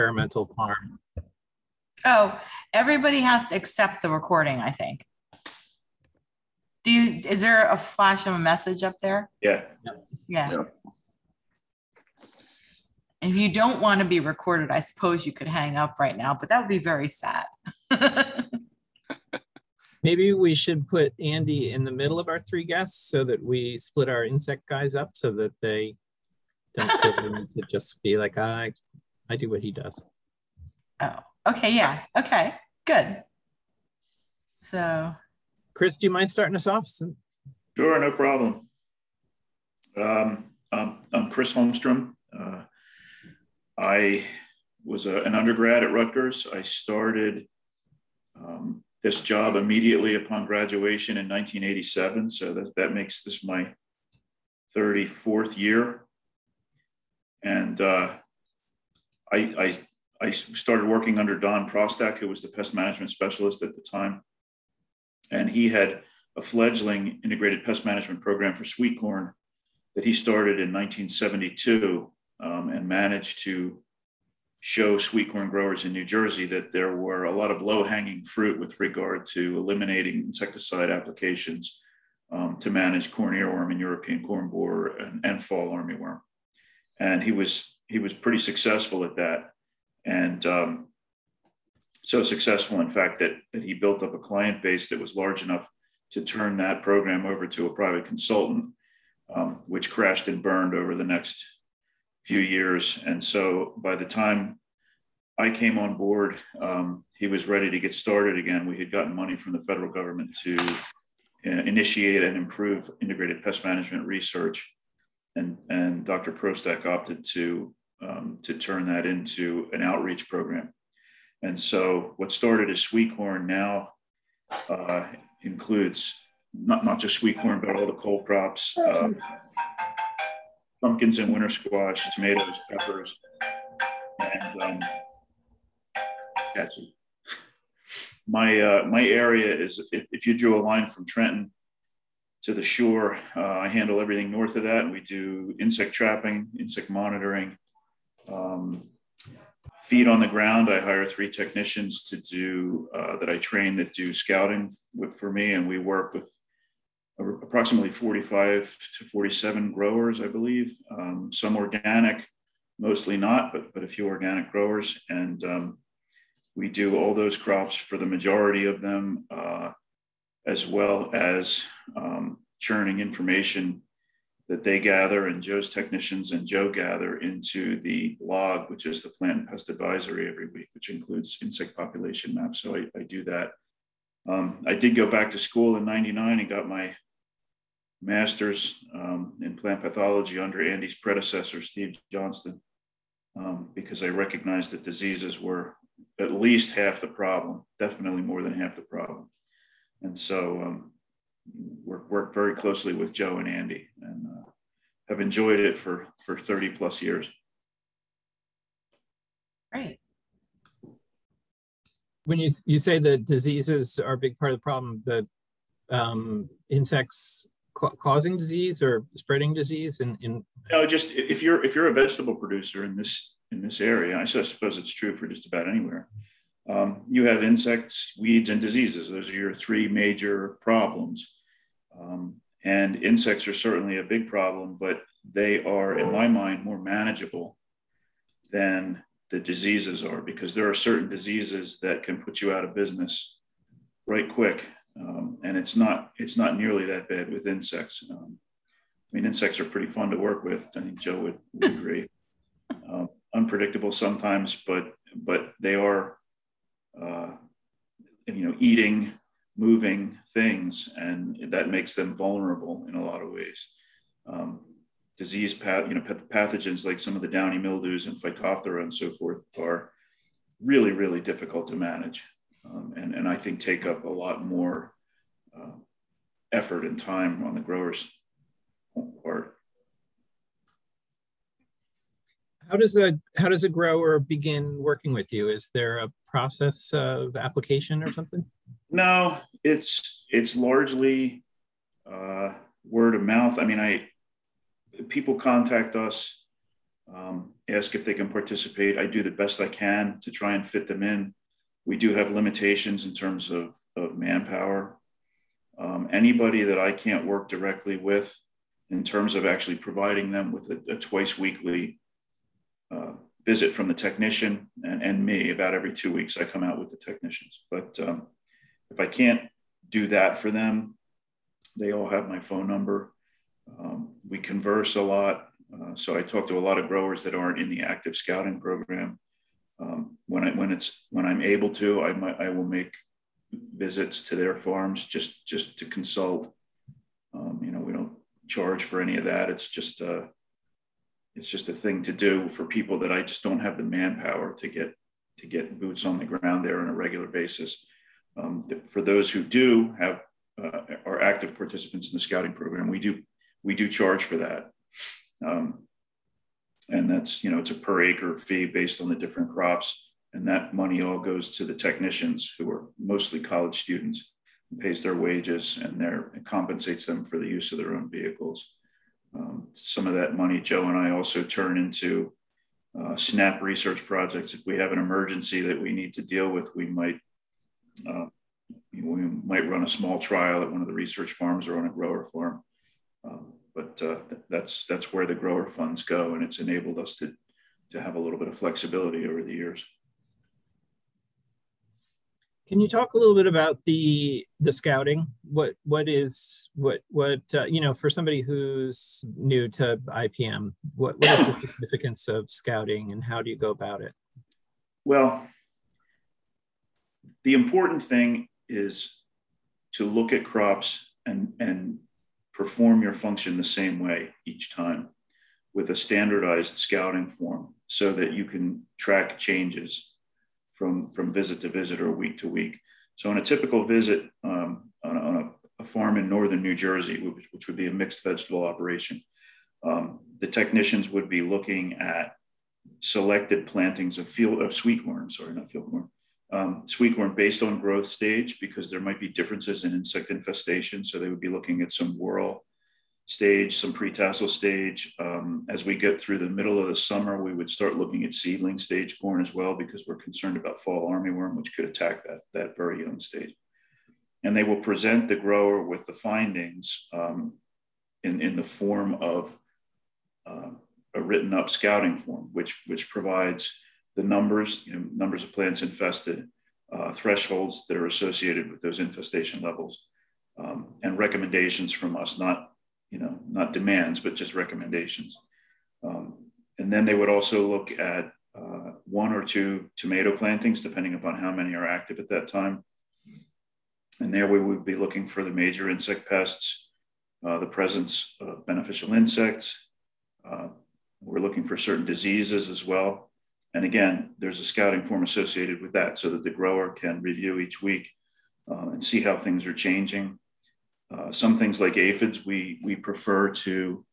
experimental farm. Oh, everybody has to accept the recording, I think. Do you, is there a flash of a message up there? Yeah. Yeah. Yeah. If you don't want to be recorded, I suppose you could hang up right now, but that would be very sad. Maybe we should put Andy in the middle of our three guests so that we split our insect guys up so that they don't feel the need to just be like, ah, I, I do what he does. Oh, okay. Yeah. Okay. Good. So, Chris, do you mind starting us off? Sure, no problem. Um, I'm, I'm Chris Holmstrom. Uh, I was a, an undergrad at Rutgers. I started um, this job immediately upon graduation in 1987. So that, that makes this my 34th year. And uh, I, I, I started working under Don Prostak, who was the pest management specialist at the time. And he had a fledgling integrated pest management program for sweet corn that he started in 1972 um, and managed to show sweet corn growers in New Jersey that there were a lot of low hanging fruit with regard to eliminating insecticide applications um, to manage corn earworm and European corn borer and, and fall armyworm. And he was he was pretty successful at that, and um, so successful, in fact, that that he built up a client base that was large enough to turn that program over to a private consultant, um, which crashed and burned over the next few years. And so by the time I came on board, um, he was ready to get started again. We had gotten money from the federal government to uh, initiate and improve integrated pest management research. And, and Dr. Prostak opted to, um, to turn that into an outreach program. And so what started as sweet corn now uh, includes not, not just sweet corn, but all the cold crops, uh, pumpkins and winter squash, tomatoes, peppers, and um, catchy. My uh, my area is if, if, you drew a line from Trenton to the shore, uh, I handle everything north of that, and we do insect trapping, insect monitoring. Um, feet on the ground, I hire three technicians to do uh, that I train that do scouting for me, and we work with approximately 45 to 47 growers, I believe. Um, some organic, mostly not, but, but a few organic growers. And um, we do all those crops for the majority of them, uh, as well as um, churning information that they gather and Joe's technicians and Joe gather into the blog, which is the plant pest advisory every week, which includes insect population maps. So I, I do that. Um, I did go back to school in 99 and got my master's um, in plant pathology under Andy's predecessor, Steve Johnston, um, because I recognized that diseases were at least half the problem, definitely more than half the problem. And so work, worked very closely with Joe and Andy and uh, have enjoyed it for, for 30 plus years. Right. When you, you say that diseases are a big part of the problem, that um, insects ca- causing disease or spreading disease in, in no just if you're if you're a vegetable producer in this in this area i suppose it's true for just about anywhere um, you have insects weeds and diseases those are your three major problems um, and insects are certainly a big problem but they are in my mind more manageable than the diseases are because there are certain diseases that can put you out of business right quick um, and it's not it's not nearly that bad with insects. Um, I mean, insects are pretty fun to work with. I think Joe would, would agree. Um, unpredictable sometimes, but but they are, uh, you know, eating, moving things, and that makes them vulnerable in a lot of ways. Um, disease, path, you know, pathogens like some of the downy mildews and phytophthora and so forth are really really difficult to manage um, and, and I think take up a lot more uh, effort and time on the growers' part. How does a how does a grower begin working with you? Is there a process of application or something? No, it's it's largely uh, word of mouth. I mean, I people contact us um, ask if they can participate. I do the best I can to try and fit them in. We do have limitations in terms of, of manpower. Um, anybody that I can't work directly with in terms of actually providing them with a, a twice weekly uh, visit from the technician and, and me about every two weeks, I come out with the technicians. But um, if I can't do that for them, they all have my phone number. Um, we converse a lot. Uh, so I talk to a lot of growers that aren't in the active scouting program. Um, when I when it's when I'm able to, I might I will make visits to their farms just just to consult. Um, you know, we don't charge for any of that. It's just uh, it's just a thing to do for people that I just don't have the manpower to get to get boots on the ground there on a regular basis. Um, for those who do have uh, are active participants in the scouting program, we do we do charge for that. Um, and that's, you know, it's a per acre fee based on the different crops. And that money all goes to the technicians who are mostly college students, and pays their wages and their compensates them for the use of their own vehicles. Um, some of that money, Joe and I also turn into uh, SNAP research projects. If we have an emergency that we need to deal with, we might uh, we might run a small trial at one of the research farms or on a grower farm. Um, but uh, that's that's where the grower funds go, and it's enabled us to to have a little bit of flexibility over the years. Can you talk a little bit about the the scouting? What what is what what uh, you know for somebody who's new to IPM? What what is the significance of scouting, and how do you go about it? Well, the important thing is to look at crops and and perform your function the same way each time with a standardized scouting form so that you can track changes from, from visit to visit or week to week. So, on a typical visit um, on, a, on a, a, farm in northern New Jersey, which, which would be a mixed vegetable operation, um, the technicians would be looking at selected plantings of field of sweet corn, sorry, not field corn, um, sweet corn based on growth stage because there might be differences in insect infestation. So they would be looking at some whorl stage, some pre-tassel stage. Um, as we get through the middle of the summer, we would start looking at seedling stage corn as well because we're concerned about fall armyworm, which could attack that, that very young stage. And they will present the grower with the findings um, in, in the form of uh, a written up scouting form, which, which provides the numbers, you know, numbers of plants infested, uh, thresholds that are associated with those infestation levels, um, and recommendations from us, not, you know, not demands, but just recommendations. Um, and then they would also look at uh, one or two tomato plantings, depending upon how many are active at that time. And there we would be looking for the major insect pests, uh, the presence of beneficial insects. Uh, we're looking for certain diseases as well. And again, there's a scouting form associated with that so that the grower can review each week uh, and see how things are changing. Uh, some things like aphids, we, we prefer to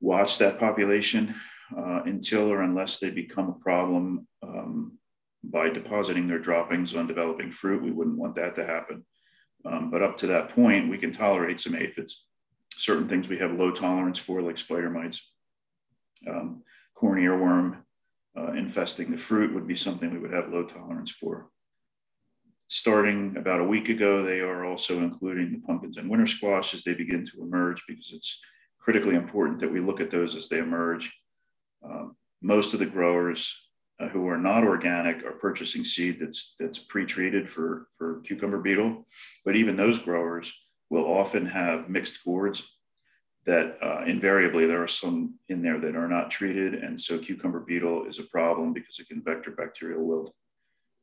watch that population uh, until or unless they become a problem um, by depositing their droppings on developing fruit. We wouldn't want that to happen. Um, but up to that point, we can tolerate some aphids. Certain things we have low tolerance for, like spider mites, um, corn earworm, uh, infesting the fruit would be something we would have low tolerance for. Starting about a week ago, they are also including the pumpkins and winter squash as they begin to emerge because it's critically important that we look at those as they emerge. Um, most of the growers uh, who are not organic are purchasing seed that's that's pre-treated for, for cucumber beetle, but even those growers will often have mixed gourds that uh, invariably there are some in there that are not treated. And so cucumber beetle is a problem because it can vector bacterial wilt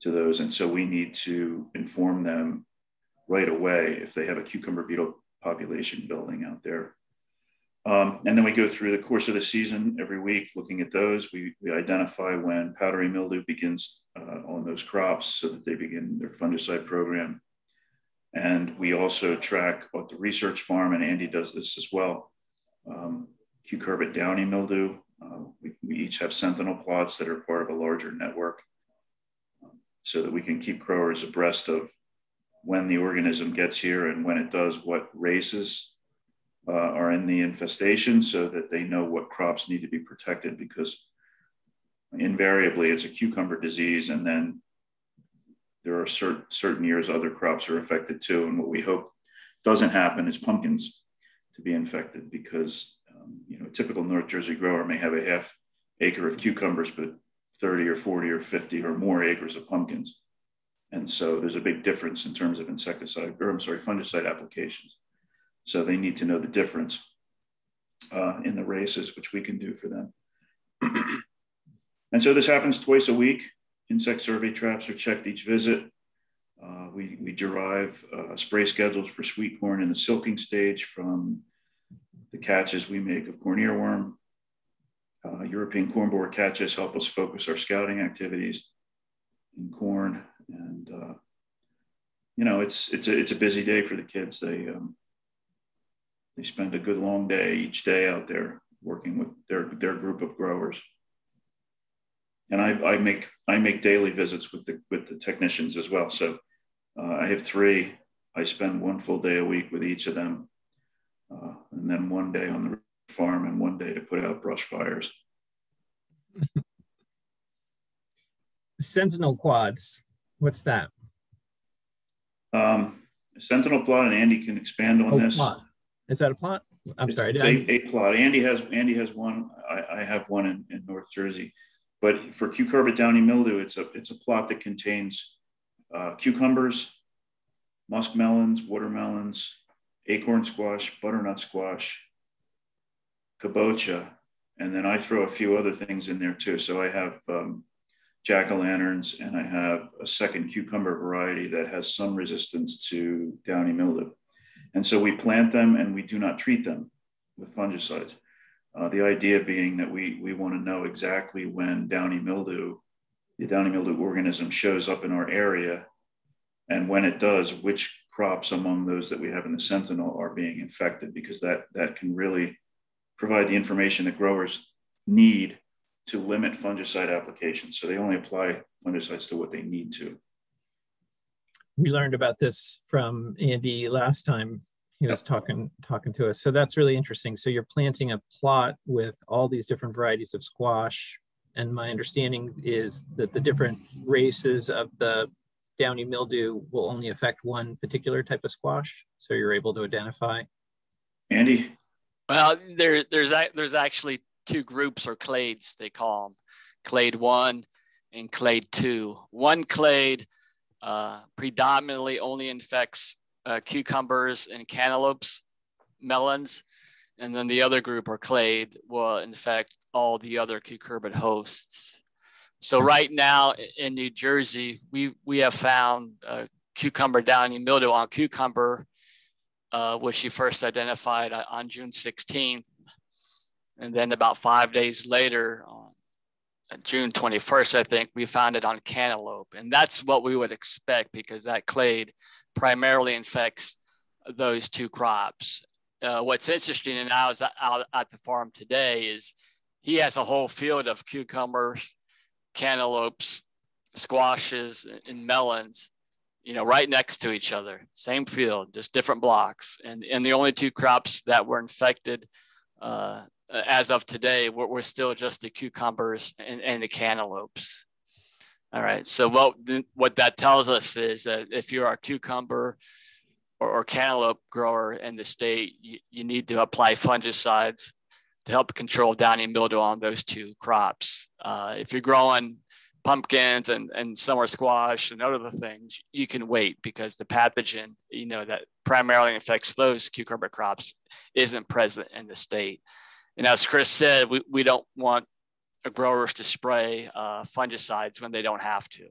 to those. And so we need to inform them right away if they have a cucumber beetle population building out there. Um, and then we go through the course of the season every week looking at those. We, we identify when powdery mildew begins uh, on those crops so that they begin their fungicide program. And we also track what the research farm, and Andy does this as well, um, cucurbit downy mildew. Uh, we, we, each have sentinel plots that are part of a larger network so that we can keep growers abreast of when the organism gets here and when it does, what races uh, are in the infestation so that they know what crops need to be protected because invariably it's a cucumber disease, and then there are certain certain years other crops are affected too. And what we hope doesn't happen is pumpkins to be infected because um, you know a typical North Jersey grower may have a half acre of cucumbers, but 30 or 40 or 50 or more acres of pumpkins. And so there's a big difference in terms of insecticide, or I'm sorry, fungicide applications. So they need to know the difference uh, in the races, which we can do for them. and so this happens twice a week. Insect survey traps are checked each visit. Uh, we, we derive uh, spray schedules for sweet corn in the silking stage from the catches we make of corn earworm. Uh, European corn borer catches help us focus our scouting activities in corn. And, uh, you know, it's, it's, a, it's a busy day for the kids. They, um, they spend a good long day each day out there working with their, their group of growers. And I, I make I make daily visits with the with the technicians as well. So uh, I have three. I spend one full day a week with each of them, uh, and then one day on the farm and one day to put out brush fires. Sentinel quads. What's that? Um, Sentinel plot, and Andy can expand on oh, this. Plot. Is that a plot? I'm it's sorry. A, a, plot. Andy has Andy has one. I, I have one in, in, North Jersey, but for cucurbit downy mildew, it's a it's a plot that contains uh, cucumbers, muskmelons, watermelons, acorn squash, butternut squash, kabocha, and then I throw a few other things in there too. So I have um, jack o' lanterns, and I have a second cucumber variety that has some resistance to downy mildew. And so we plant them and we do not treat them with fungicides. Uh, the idea being that we, we want to know exactly when downy mildew, the downy mildew organism shows up in our area, and when it does, which crops among those that we have in the sentinel are being infected, because that, that can really provide the information that growers need to limit fungicide applications. So they only apply fungicides to what they need to we learned about this from Andy last time he was talking talking to us. So that's really interesting. So you're planting a plot with all these different varieties of squash, and my understanding is that the different races of the downy mildew will only affect one particular type of squash. So you're able to identify. Andy. Well, there, there's there's actually two groups or clades they call them, clade one and clade two. One clade uh, predominantly only infects uh, cucumbers and cantaloupes, melons, and then the other group or clade will infect all the other cucurbit hosts. So right now in New Jersey, we, we have found uh, cucumber downy mildew on cucumber, uh, which she first identified on June 16th. And then about five days later, on June 21st, I think, we found it on cantaloupe. And that's what we would expect because that clade primarily infects those two crops. Uh, what's interesting now is that out at the farm today is he has a whole field of cucumbers, cantaloupes, squashes, and melons, you know, right next to each other, same field, just different blocks. And, and the only two crops that were infected uh, as of today, we're, we're, still just the cucumbers and, and the cantaloupes. All right. So what what that tells us is that if you're a cucumber or, or cantaloupe grower in the state, you, you need to apply fungicides to help control downy mildew on those two crops. Uh, if you're growing pumpkins and, and summer squash and other things, you can wait because the pathogen, you know, that primarily affects those cucumber crops isn't present in the state. And as Chris said, we, we don't want growers to spray uh, fungicides when they don't have to.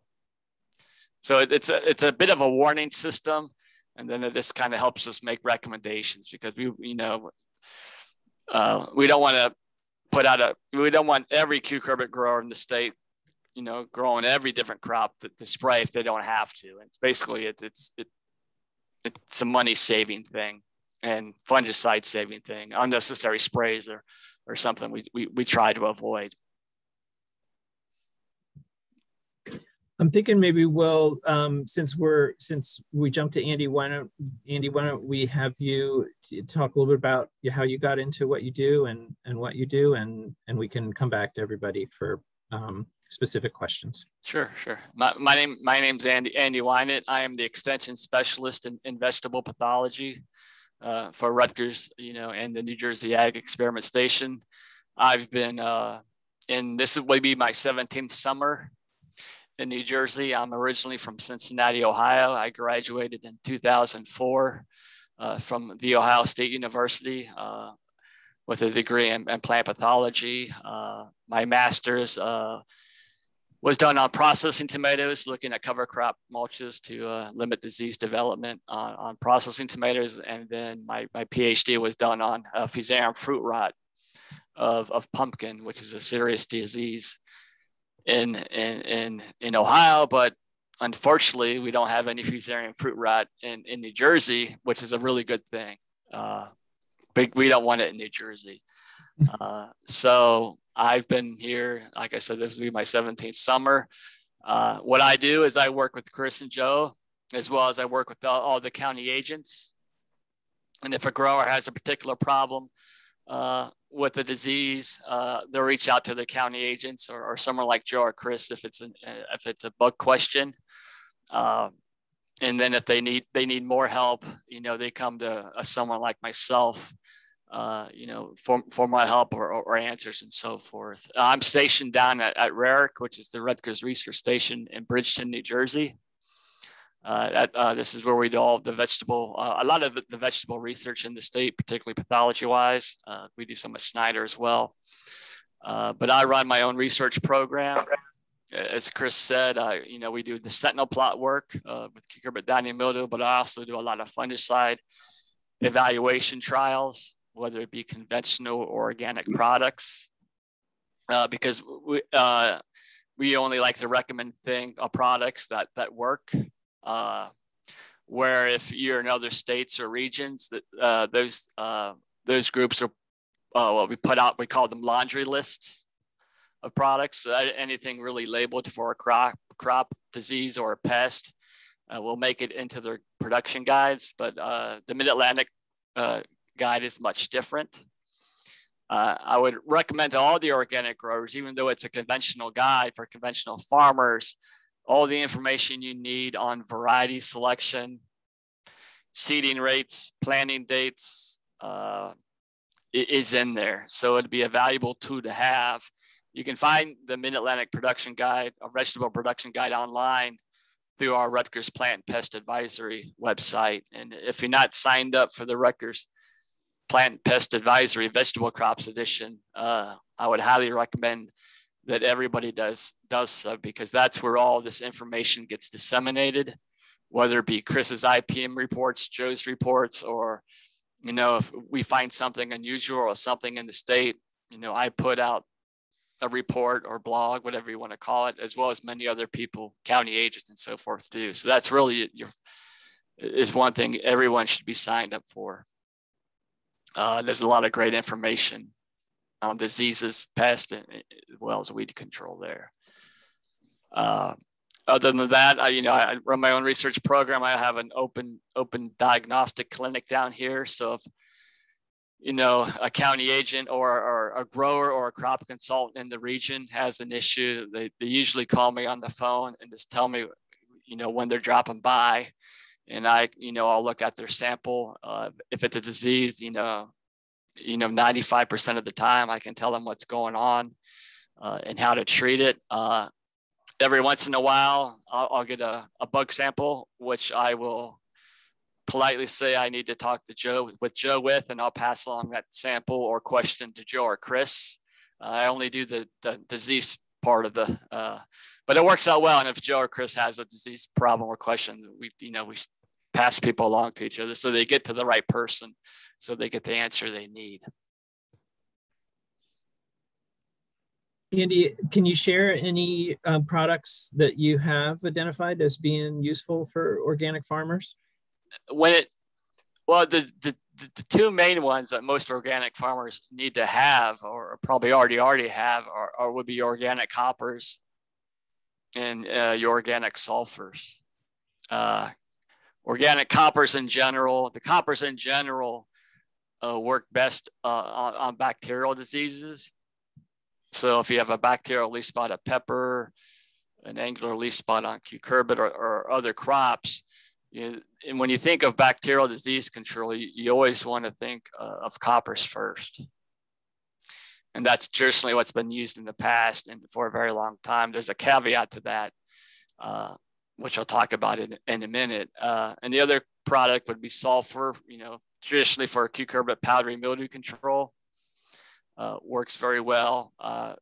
So it, it's a it's a bit of a warning system, and then just kind of helps us make recommendations because we you know uh, we don't want to put out a we don't want every cucurbit grower in the state you know growing every different crop to, spray if they don't have to. And it's basically it, it's it, it's a money saving thing and fungicide saving thing, unnecessary sprays or, or something we, we, we try to avoid. I'm thinking maybe we'll, um, since we're, since we jumped to Andy, why don't, Andy, why don't we have you talk a little bit about how you got into what you do and, and what you do, and, and we can come back to everybody for um, specific questions. Sure, sure. My, my name my name's Andy Andy Wyenandt. I am the extension specialist in, in vegetable pathology uh, for Rutgers, you know, and the New Jersey Ag Experiment Station. I've been uh, in this would be my 17th summer in New Jersey. I'm originally from Cincinnati, Ohio. I graduated in 2004 uh, from the Ohio State University uh, with a degree in, in plant pathology. Uh, my master's uh, was done on processing tomatoes, looking at cover crop mulches to uh, limit disease development on, on, processing tomatoes. And then my, my PhD was done on uh, fusarium fruit rot of, of pumpkin, which is a serious disease in, in, in, in Ohio. But unfortunately, we don't have any fusarium fruit rot in, in New Jersey, which is a really good thing. Uh, but we don't want it in New Jersey. Uh, so I've been here, like I said, this will be my 17th summer. Uh, what I do is I work with Chris and Joe, as well as I work with all, all the county agents. And if a grower has a particular problem uh, with a disease, uh, they'll reach out to the county agents or, or, someone like Joe or Chris if it's an, if it's a bug question. Uh, and then if they need they need more help, you know, they come to someone like myself uh, you know, for, for my help or, or, answers and so forth. I'm stationed down at, at RAREC, which is the Rutgers Research Station in Bridgeton, New Jersey. Uh, at, uh, this is where we do all the vegetable, uh, a lot of the vegetable research in the state, particularly pathology wise. Uh, we do some with Snyder as well. Uh, but I run my own research program. As Chris said, you know, we do the sentinel plot work with cucurbit mildew, but I also do a lot of fungicide evaluation trials whether it be conventional or organic products, uh, because we, uh, we only like to recommend thing uh, products that that work. Uh, where if you're in other states or regions, that uh, those uh, those groups are what we put out. We call them laundry lists of products. anything really labeled for a crop crop disease or a pest we'll make it into their production guides. But the Mid Atlantic guide is much different. Uh, I would recommend to all the organic growers, even though it's a conventional guide for conventional farmers, all the information you need on variety selection, seeding rates, planting dates uh, is in there. So it'd be a valuable tool to have. You can find the Mid-Atlantic Production Guide, a vegetable production guide online through our Rutgers Plant Pest Advisory website. And if you're not signed up for the Rutgers plant pest advisory vegetable crops edition uh, i would highly recommend that everybody does does so because that's where all this information gets disseminated whether it be chris's ipm reports joe's reports or you know if we find something unusual or something in the state you know i put out a report or blog whatever you want to call it as well as many other people county agents and so forth do so that's really your is one thing everyone should be signed up for uh, there's a lot of great information on diseases, pests, as well as weed control there. Uh, other than that, I, you know, I run my own research program. I have an open open diagnostic clinic down here. So if you know a county agent or, or a grower or a crop consultant in the region has an issue, they, they usually call me on the phone and just tell me, you know, when they're dropping by and I, you know, I'll look at their sample. Uh, if it's a disease, you know, you know, 95% of the time I can tell them what's going on uh, and how to treat it. Uh, every once in a while, I'll, I'll get a, a, bug sample, which I will politely say I need to talk to Joe with Joe with, and I'll pass along that sample or question to Joe or Chris. I only do the, the disease part of the, uh, but it works out well. And if Joe or Chris has a disease problem or question, we, you know, we pass people along to each other so they get to the right person so they get the answer they need. Andy, can you share any uh, products that you have identified as being useful for organic farmers? When it, well, the, the, the two main ones that most organic farmers need to have, or probably already already have, are, are would be organic coppers and uh, your organic sulfurs. Uh, organic coppers in general, the coppers in general uh, work best uh, on, on, bacterial diseases. so if you have a bacterial leaf spot of pepper, an angular leaf spot on cucurbit or, or other crops, you, and when you think of bacterial disease control, you, you always want to think uh, of coppers first. And that's traditionally what's been used in the past and for a very long time. There's a caveat to that, uh, which I'll talk about in, in a minute. Uh, and the other product would be sulfur, you know, traditionally for cucurbit powdery mildew control. Uh, works very well. Uh,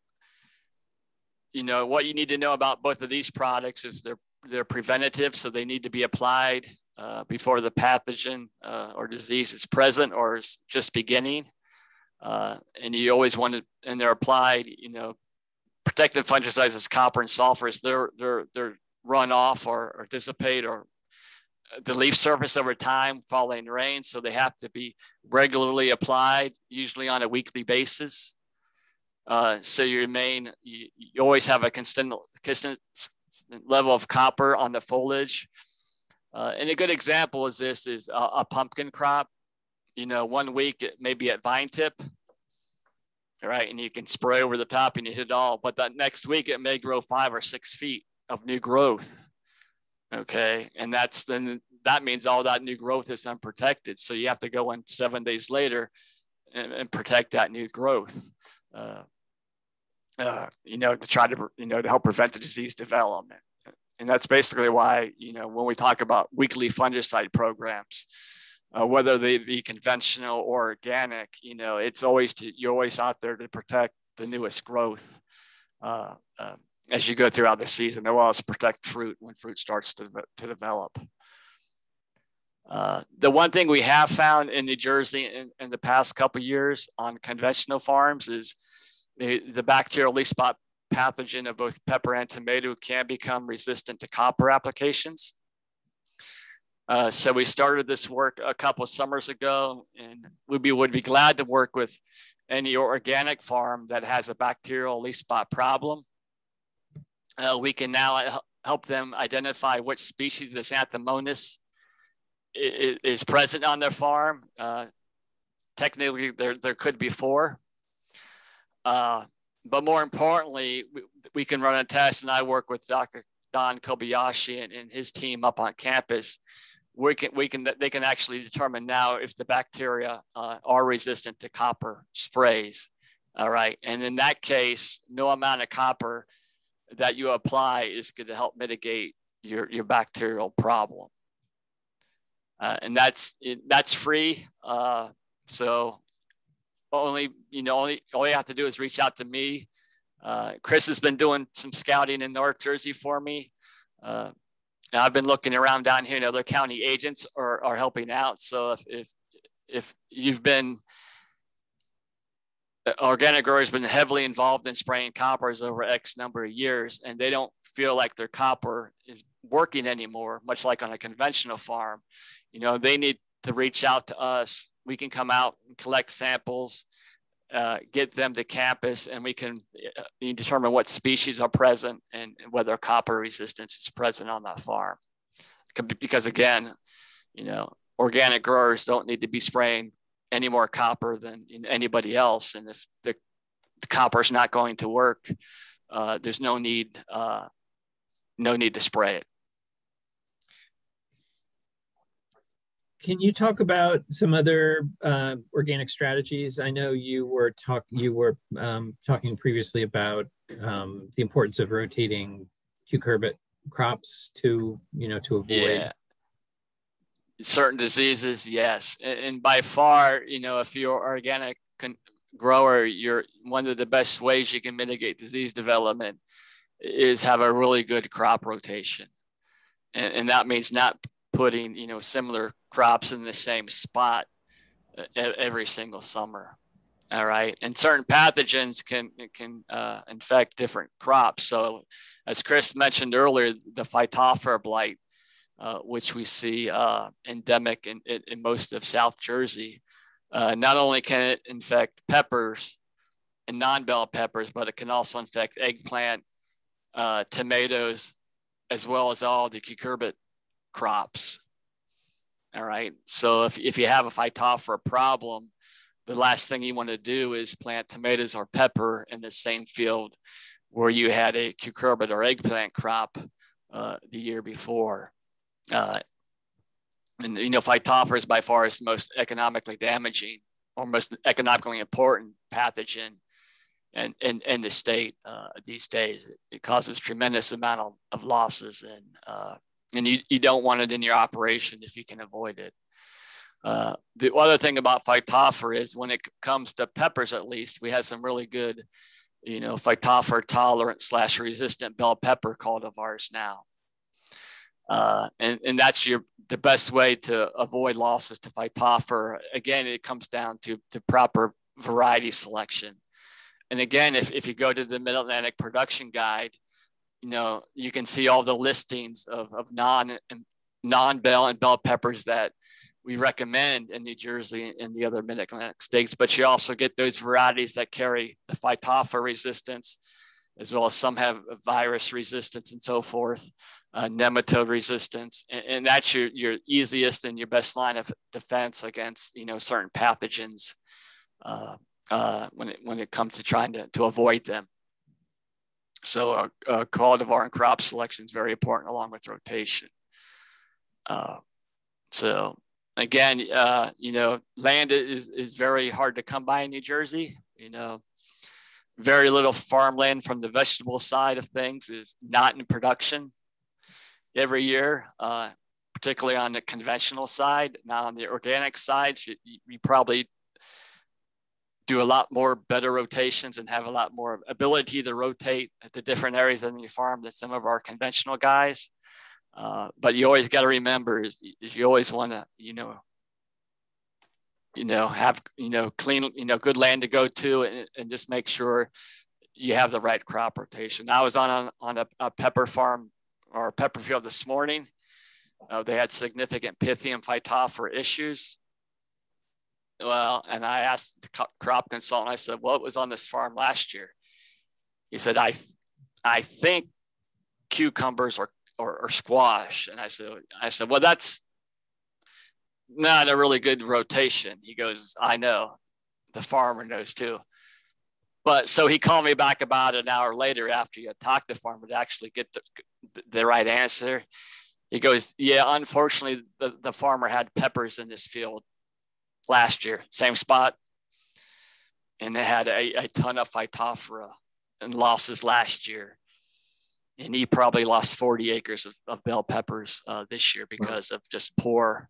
you know, what you need to know about both of these products is they're, they're preventative, so they need to be applied uh, before the pathogen uh, or disease is present or is just beginning. Uh, and you always want to, and they're applied, you know, protective fungicides as copper and sulfurs, they're, they're, they're run off or, or dissipate or the leaf surface over time following rain. So they have to be regularly applied, usually on a weekly basis. Uh, so you remain, you, you, always have a constant, constant level of copper on the foliage. Uh, and a good example is this is a, a, pumpkin crop. You know, one week it may be at vine tip, right? And you can spray over the top and you hit it all. But that next week it may grow five or six feet of new growth Okay. And that's then that means all that new growth is unprotected. So you have to go in seven days later and, and protect that new growth. Uh, uh, you know, to try to, you know, to help prevent the disease development. And that's basically why, you know, when we talk about weekly fungicide programs, uh, whether they be conventional or organic, you know, it's always to, you're always out there to protect the newest growth. Uh, um, as you go throughout the season, as well as protect fruit when fruit starts to, to develop. Uh, the one thing we have found in New Jersey in, in the past couple years on conventional farms is the, the bacterial leaf spot pathogen of both pepper and tomato can become resistant to copper applications. Uh, so we started this work a couple of summers ago, and we would be glad to work with any organic farm that has a bacterial leaf spot problem uh, we can now help them identify which species of Xanthomonas is, is present on their farm. Uh, technically, there, there could be four. Uh, but more importantly, we, we, can run a test, and I work with Dr. Don Kobayashi and, and his team up on campus. We can, we can, they can actually determine now if the bacteria uh, are resistant to copper sprays. All right. And in that case, no amount of copper that you apply is going to help mitigate your, your bacterial problem. Uh, and that's that's free. Uh, so only you know only all you have to do is reach out to me. Uh, Chris has been doing some scouting in North Jersey for me. Uh, I've been looking around down here, and other county agents are, are helping out. So if if if you've been organic growers been heavily involved in spraying coppers over X number of years, and they don't feel like their copper is working anymore, much like on a conventional farm. You know, they need to reach out to us. We can come out and collect samples, uh, get them to campus, and we can uh, determine what species are present and whether copper resistance is present on that farm. Because again, you know, organic growers don't need to be spraying any more copper than anybody else. And if the, the copper is not going to work, uh, there's no need, uh, no need to spray it. Can you talk about some other uh, organic strategies? I know you were talk you were um, talking previously about um, the importance of rotating cucurbit crops to you know to avoid yeah certain diseases, yes. And, and, by far, you know, if you're organic con- grower, you're one of the best ways you can mitigate disease development is have a really good crop rotation. And, and that means not putting, you know, similar crops in the same spot every single summer. All right. And certain pathogens can, can uh, infect different crops. So as Chris mentioned earlier, the phytophthora blight uh, which we see uh, endemic in, in, in, most of South Jersey. Uh, not only can it infect peppers and non-bell peppers, but it can also infect eggplant, uh, tomatoes, as well as all the cucurbit crops. All right. So if, if you have a phytophthora problem, the last thing you want to do is plant tomatoes or pepper in the same field where you had a cucurbit or eggplant crop uh, the year before. Uh, and you know, phytophthora is by far the most economically damaging or most economically important pathogen in, in, in the state uh, these days. It, causes tremendous amount of, of losses and, uh, and you, you don't want it in your operation if you can avoid it. Uh, the other thing about phytophthora is when it comes to peppers, at least, we have some really good, you know, phytophthora tolerant slash resistant bell pepper cultivars now. Uh, and, and that's your the best way to avoid losses to phytophthora. Again, it comes down to, to proper variety selection. And again, if, if you go to the Mid Atlantic production guide, you know, you can see all the listings of, of non non bell and bell peppers that we recommend in New Jersey and the other Mid Atlantic states. But you also get those varieties that carry the phytophthora resistance, as well as some have virus resistance and so forth uh, nematode resistance, and, and, that's your, your easiest and your best line of defense against you know certain pathogens uh, uh, when it when it comes to trying to, to avoid them. So uh, uh, cultivar and crop selection is very important along with rotation. Uh, so again, uh, you know, land is, is very hard to come by in New Jersey. You know, very little farmland from the vegetable side of things is not in production every year, uh, particularly on the conventional side. Now on the organic sides, you, you probably do a lot more better rotations and have a lot more ability to rotate at the different areas on the farm than some of our conventional guys. Uh, but you always got to remember is, is you always want to, you know, you know, have, you know, clean, you know, good land to go to and, and just make sure you have the right crop rotation. I was on, a, on a, a pepper farm or Pepperfield this morning. Uh, they had significant Pythium phytophthora issues. Well, and I asked the crop consultant, I said, what was on this farm last year? He said, I, I think cucumbers or, or, or squash. And I said, I said, well, that's not a really good rotation. He goes, I know. The farmer knows too. But so he called me back about an hour later after you talked to the farmer to actually get the, the right answer. He goes, Yeah, unfortunately, the, the farmer had peppers in this field last year, same spot. And they had a, a ton of phytophthora and losses last year. And he probably lost 40 acres of, of bell peppers uh, this year because of just poor,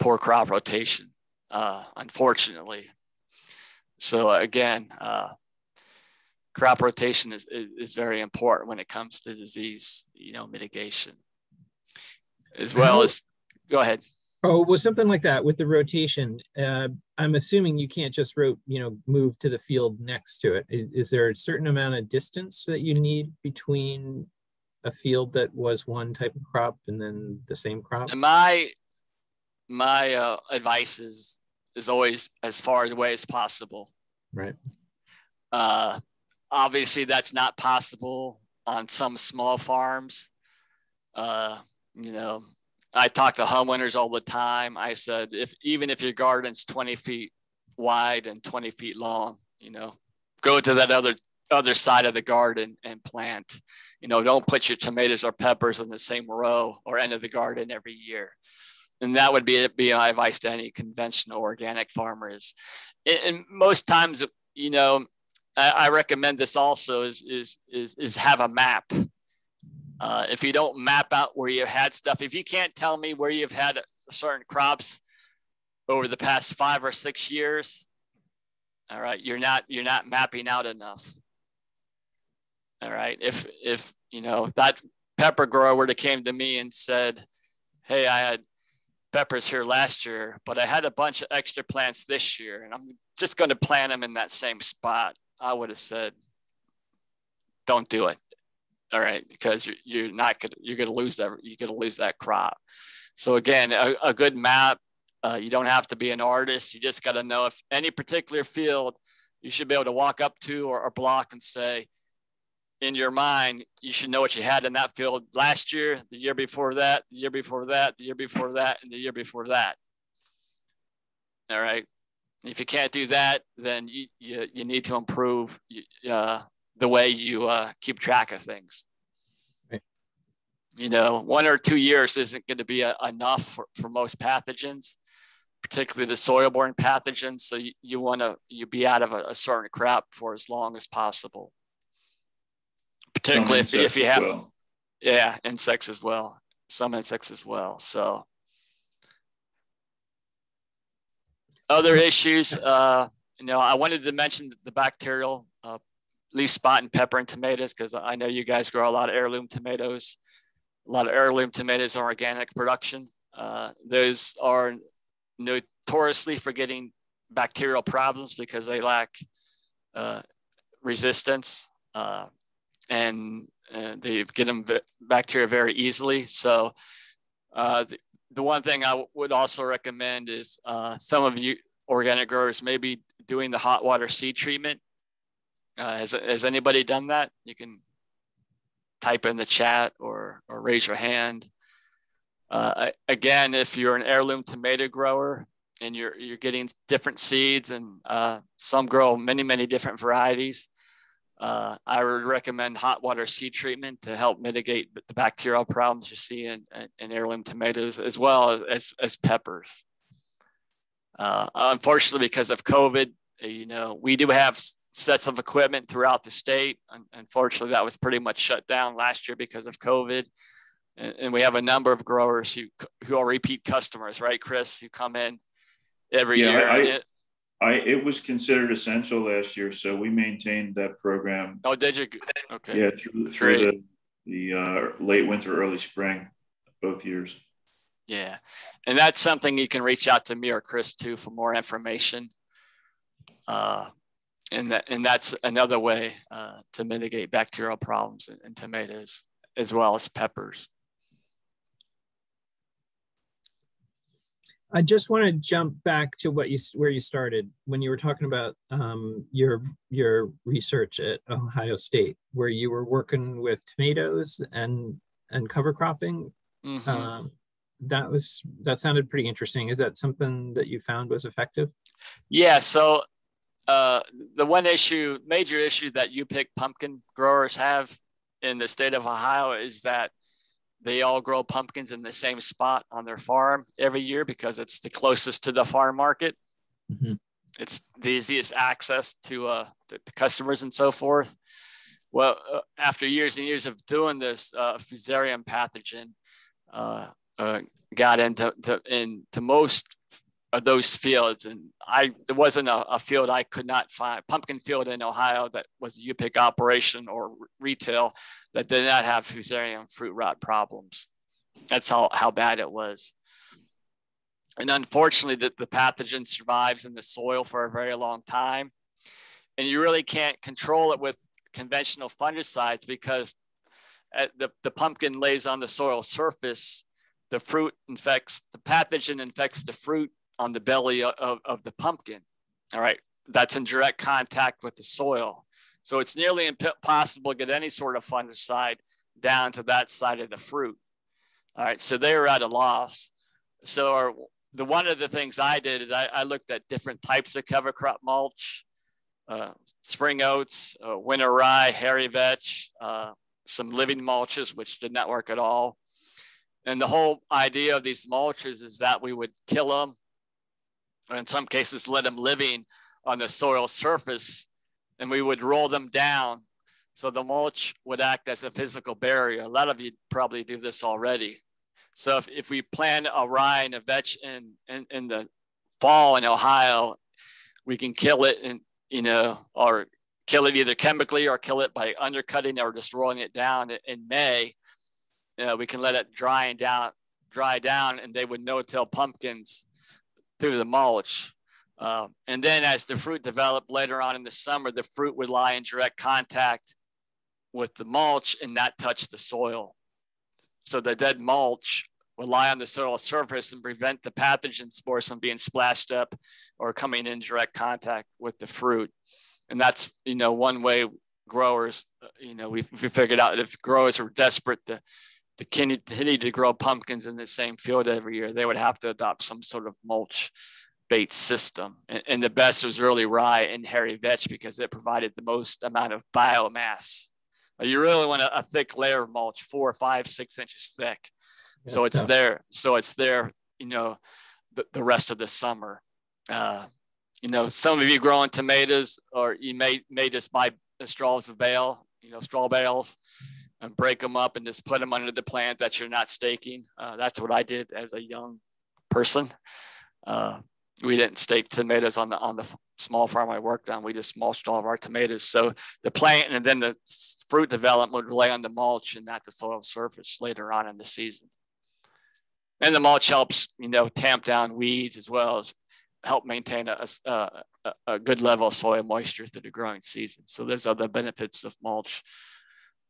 poor crop rotation, uh, unfortunately. So again, uh, crop rotation is, is, is, very important when it comes to disease, you know, mitigation, as well as, go ahead. Oh, well, something like that with the rotation. Uh, I'm assuming you can't just route, you know, move to the field next to it. Is, is, there a certain amount of distance that you need between a field that was one type of crop and then the same crop? My my uh, advice is is always as far away as possible. Right. Uh, Obviously, that's not possible on some small farms. Uh, you know, I talk to homeowners all the time. I said, if even if your garden's 20 feet wide and 20 feet long, you know, go to that other other side of the garden and plant. You know, don't put your tomatoes or peppers in the same row or end of the garden every year. And that would be be my advice to any conventional organic farmers. And most times, you know, I, recommend this also is, is, is, is have a map. Uh, if you don't map out where you've had stuff, if you can't tell me where you've had certain crops over the past five or six years, all right, you're not you're not mapping out enough. All right, if if you know that pepper grower that came to me and said, "Hey, I had peppers here last year, but I had a bunch of extra plants this year, and I'm just going to plant them in that same spot." I would have said, don't do it. All right, because you're, you're not gonna you're gonna lose that you're gonna lose that crop. So again, a, a good map. Uh, you don't have to be an artist. You just got to know if any particular field you should be able to walk up to or, or block and say, in your mind, you should know what you had in that field last year, the year before that, the year before that, the year before that, and the year before that. All right. If you can't do that, then you, you, you need to improve uh, the way you uh, keep track of things. Right. You know, one or two years isn't going to be a, enough for, for most pathogens, particularly the soil-borne pathogens. So you, you want to you be out of a, a, certain crop for as long as possible. Particularly if, if you have, well. yeah, insects as well, some insects as well. So other issues, uh, you know, I wanted to mention the bacterial uh, leaf spot and pepper and tomatoes because I know you guys grow a lot of heirloom tomatoes. A lot of heirloom tomatoes are organic production. Uh, those are notoriously for getting bacterial problems because they lack uh, resistance uh, and uh, they get them bacteria very easily. So uh, the, the one thing I would also recommend is uh, some of you organic growers may be doing the hot water seed treatment. Uh, has, has anybody done that? You can type in the chat or, or raise your hand. Uh, again, if you're an heirloom tomato grower and you're, you're getting different seeds and uh, some grow many, many different varieties, uh, I would recommend hot water seed treatment to help mitigate the bacterial problems you see in, in heirloom tomatoes as well as, as, peppers. Uh, unfortunately, because of COVID, you know, we do have sets of equipment throughout the state. Unfortunately, that was pretty much shut down last year because of COVID. And, and we have a number of growers who, who are repeat customers, right, Chris, who come in every yeah, year. I, I it was considered essential last year, so we maintained that program. Oh, did you? Okay. Yeah, through through Great. the the uh, late winter, early spring, both years. Yeah, and that's something you can reach out to me or Chris too for more information. Uh, and that and that's another way uh, to mitigate bacterial problems in, in tomatoes as well as peppers. I just want to jump back to what you where you started when you were talking about um, your your research at Ohio State, where you were working with tomatoes and and cover cropping. Mm-hmm. Um, that was that sounded pretty interesting. Is that something that you found was effective? Yeah. So uh, the one issue, major issue that you pick pumpkin growers have in the state of Ohio is that they all grow pumpkins in the same spot on their farm every year because it's the closest to the farm market. Mm-hmm. It's the easiest access to, uh, the, customers and so forth. Well, uh, after years and years of doing this, uh, Fusarium pathogen uh, uh, got into to, into most those fields, and I there wasn't a, a, field I could not find pumpkin field in Ohio that was a U-pick operation or retail that did not have fusarium fruit rot problems. That's how, how bad it was. And unfortunately, the, the pathogen survives in the soil for a very long time. And you really can't control it with conventional fungicides because uh, the, the pumpkin lays on the soil surface, the fruit infects, the pathogen infects the fruit on the belly of, of the pumpkin. All right, that's in direct contact with the soil. So it's nearly impossible to get any sort of fungicide down to that side of the fruit. All right, so they were at a loss. So our, the one of the things I did is I, I looked at different types of cover crop mulch, uh, spring oats, uh, winter rye, hairy vetch, uh, some living mulches, which did not work at all. And the whole idea of these mulches is that we would kill them, or in some cases, let them living on the soil surface and we would roll them down. So the mulch would act as a physical barrier. A lot of you probably do this already. So if, if we plant a rye and a vetch in, in, in the fall in Ohio, we can kill it and, you know, or kill it either chemically or kill it by undercutting or just rolling it down in May. You know, we can let it dry and down, dry down, and they would no-till pumpkins through the mulch. Um, and then as the fruit developed later on in the summer, the fruit would lie in direct contact with the mulch and not touch the soil. So the dead mulch would lie on the soil surface and prevent the pathogen spores from being splashed up or coming in direct contact with the fruit. And that's, you know, one way growers, uh, you know, we, we figured out if growers were desperate to, to continue to grow pumpkins in the same field every year, they would have to adopt some sort of mulch bait system. And, and, the best was really rye and hairy vetch because it provided the most amount of biomass. You really want a, a thick layer of mulch, four, five, six inches thick. That's so it's tough. there. So it's there, you know, the, the rest of the summer. Uh, you know, some of you growing tomatoes or you may, may just buy straws of bale, you know, straw bales and break them up and just put them under the plant that you're not staking. Uh, that's what I did as a young person. Uh, we didn't stake tomatoes on the on the small farm I worked on. We just mulched all of our tomatoes. So the plant and then the fruit development would rely on the mulch and not the soil surface later on in the season. And the mulch helps, you know, tamp down weeds as well as help maintain a, a, a good level of soil moisture through the growing season. So there's other benefits of mulch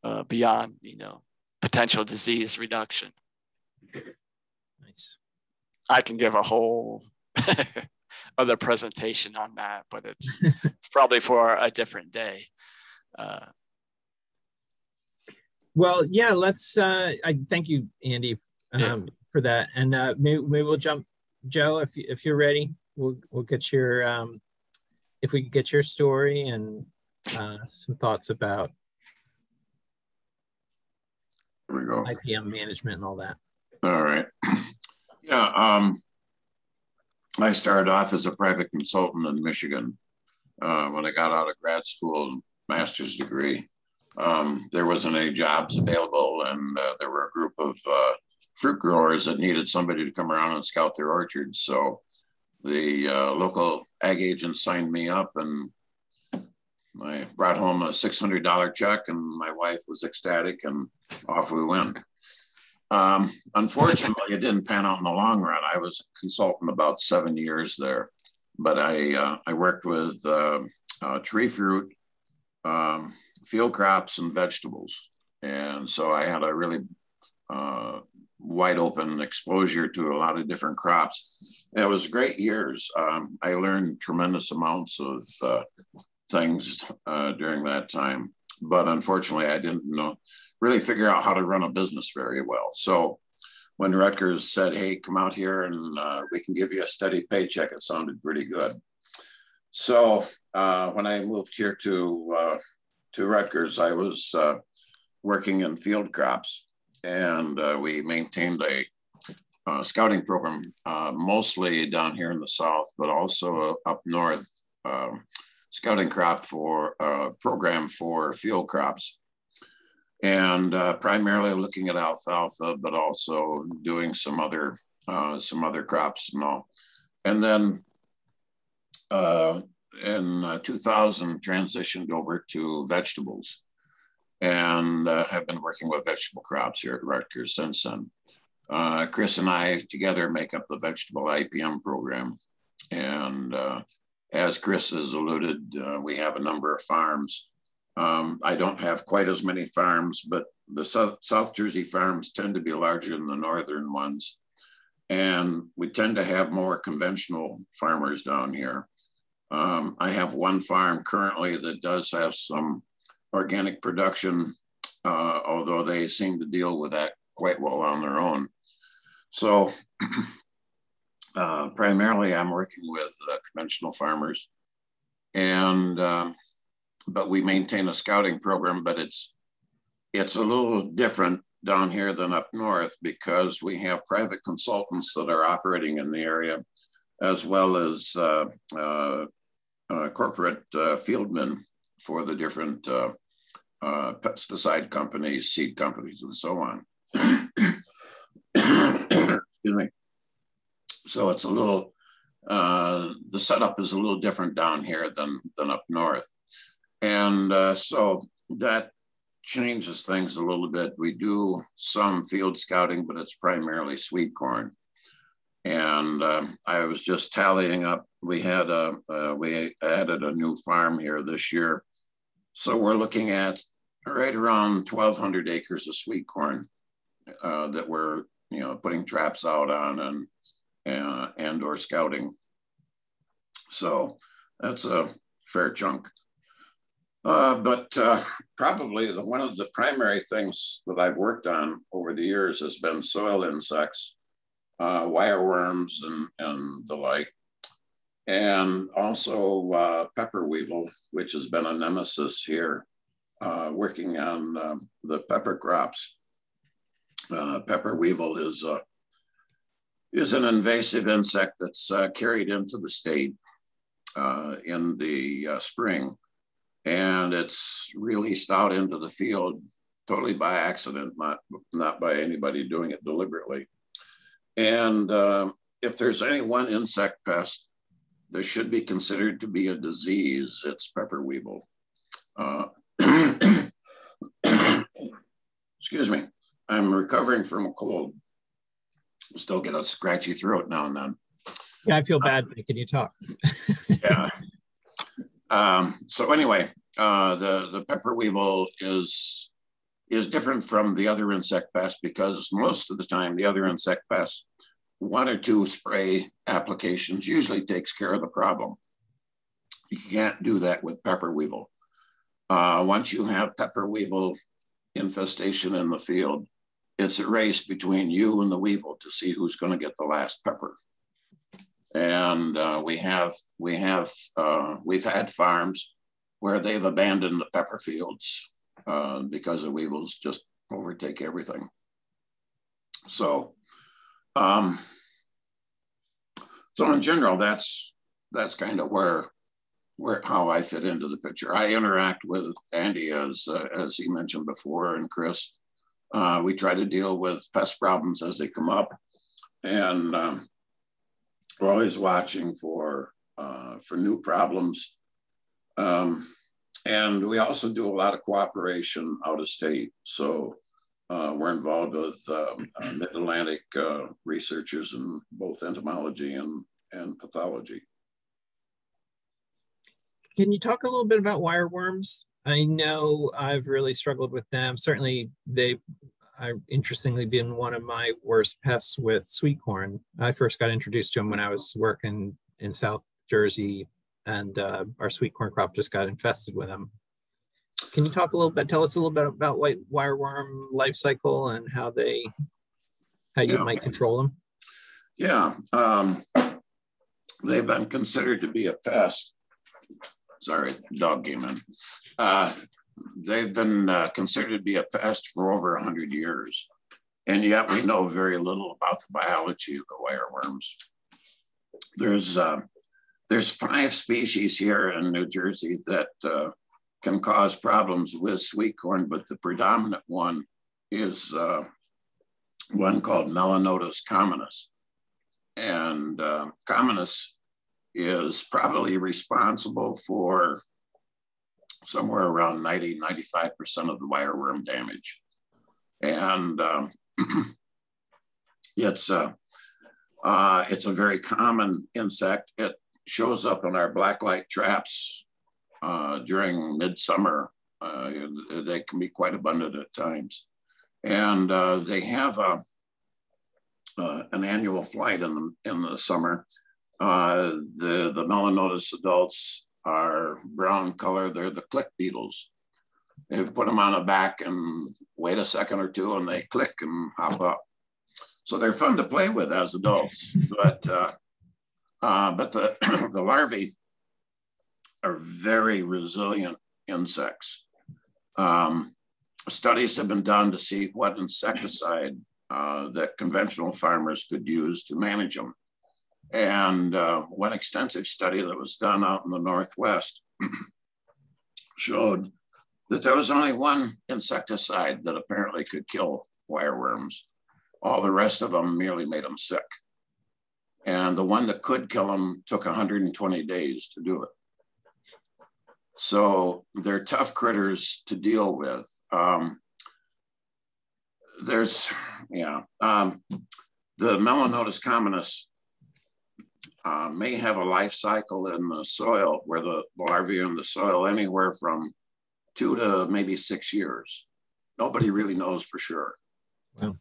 uh, beyond, you know, potential disease reduction. Nice. I can give a whole other presentation on that, but it's it's probably for a different day. Uh, well, yeah, let's. Uh, I thank you, Andy, um, yeah. for that, and uh, maybe, maybe we'll jump, Joe, if if you're ready, we'll we'll get your um, if we get your story and uh, some thoughts about Here we go. IPM management and all that. All right. Yeah, um, I started off as a private consultant in Michigan uh, when I got out of grad school, master's degree. Um, there wasn't any jobs available, and uh, there were a group of uh, fruit growers that needed somebody to come around and scout their orchards. So the uh, local ag agent signed me up, and I brought home a $600 check, and my wife was ecstatic, and off we went. Um, unfortunately, it didn't pan out in the long run. I was a consultant about seven years there, but I uh, I worked with uh, uh, tree fruit, um, field crops, and vegetables, and so I had a really uh, wide open exposure to a lot of different crops. It was great years. Um, I learned tremendous amounts of uh, things uh, during that time, but unfortunately, I didn't know really figure out how to run a business very well. So when Rutgers said, "Hey, come out here and uh, we can give you a steady paycheck," it sounded pretty good. So uh, when I moved here to uh, to Rutgers, I was uh, working in field crops, and uh, we maintained a uh, scouting program, mostly down here in the south, but also up north. Um, scouting crop for program for field crops and uh, primarily looking at alfalfa, but also doing some other uh, some other crops and all. And then uh, in uh, 2000, transitioned over to vegetables, and uh, have been working with vegetable crops here at Rutgers since then. Uh, Chris and I together make up the vegetable IPM program, and as Chris has alluded, we have a number of farms um, I don't have quite as many farms, but the South, South Jersey farms tend to be larger than the northern ones. And we tend to have more conventional farmers down here. Um, I have one farm currently that does have some organic production, uh, although they seem to deal with that quite well on their own. So uh, primarily I'm working with uh, conventional farmers. And um, but we maintain a scouting program, but it's it's a little different down here than up north because we have private consultants that are operating in the area, as well as uh, uh, uh, corporate fieldmen for the different pesticide companies, seed companies, and so on. Excuse me. So it's a little, the setup is a little different down here than, than up north. And uh, so that changes things a little bit. We do some field scouting, but it's primarily sweet corn. And um, I was just tallying up. We had a uh, we added a new farm here this year, so we're looking at right around 1,200 acres of sweet corn uh, that we're you know putting traps out on and uh, and or scouting. So that's a fair chunk. Uh, but uh, probably the, one of the primary things that I've worked on over the years has been soil insects, uh, wireworms, and, and the like. and also uh, pepper weevil, which has been a nemesis here, uh, working on um, the pepper crops. Uh, pepper weevil is a is an invasive insect that's uh, carried into the state uh, in the uh, spring. And it's released out into the field totally by accident, not, not by anybody doing it deliberately. And uh, if there's any one insect pest there should be considered to be a disease, it's pepper weevil. Uh, excuse me, I'm recovering from a cold still get a scratchy throat now and then. Yeah, I feel bad making you talk. yeah. Um, so anyway, uh, the the pepper weevil is is different from the other insect pests because most of the time the other insect pests, one or two spray applications usually takes care of the problem. You can't do that with pepper weevil. Uh, once you have pepper weevil infestation in the field, it's a race between you and the weevil to see who's going to get the last pepper. And uh, we have we have uh, we've had farms where they've abandoned the pepper fields uh, because the weevils just overtake everything. So, um, so in general, that's that's kind of where where how I fit into the picture. I interact with Andy as uh, as he mentioned before, and Chris uh, we try to deal with pest problems as they come up. And um, we're always watching for, uh, for new problems. Um, and we also do a lot of cooperation out of state. So uh, we're involved with um, uh, Mid-Atlantic uh, researchers in both entomology and, and pathology. Can you talk a little bit about wireworms? I know I've really struggled with them. Certainly, they are interestingly been one of my worst pests with sweet corn. I first got introduced to them when I was working in South Jersey, and uh, our sweet corn crop just got infested with them. Can you talk a little bit? Tell us a little bit about white wireworm life cycle and how they, how you yeah. might control them. Yeah, um, they've been considered to be a pest sorry, dog came in. Uh, they've been uh, considered to be a pest for over 100 years. And yet we know very little about the biology of the wireworms. There's, uh, there's five species here in New Jersey that uh, can cause problems with sweet corn, but the predominant one is uh, one called Melanotus communis. And uh, communis is probably responsible for somewhere around 90, 95% of the wireworm damage. And um, it's, a, uh, it's a very common insect. It shows up in our blacklight traps uh, during midsummer. Uh, they can be quite abundant at times. And uh, they have a, uh, an annual flight in the, in the summer uh, the, the melanotus adults are brown color. They're the click beetles. They put them on the back and wait a second or two and they click and hop up. So they're fun to play with as adults, but, uh, uh, but the, the larvae are very resilient insects. Um, studies have been done to see what insecticide uh, that conventional farmers could use to manage them. And uh, one extensive study that was done out in the Northwest showed that there was only one insecticide that apparently could kill wireworms. All the rest of them merely made them sick. And the one that could kill them took 120 days to do it. So they're tough critters to deal with. Um, there's, yeah, um, the Melanotus communis uh, may have a life cycle in the soil where the larvae in the soil anywhere from two to maybe six years. Nobody really knows for sure. Wow.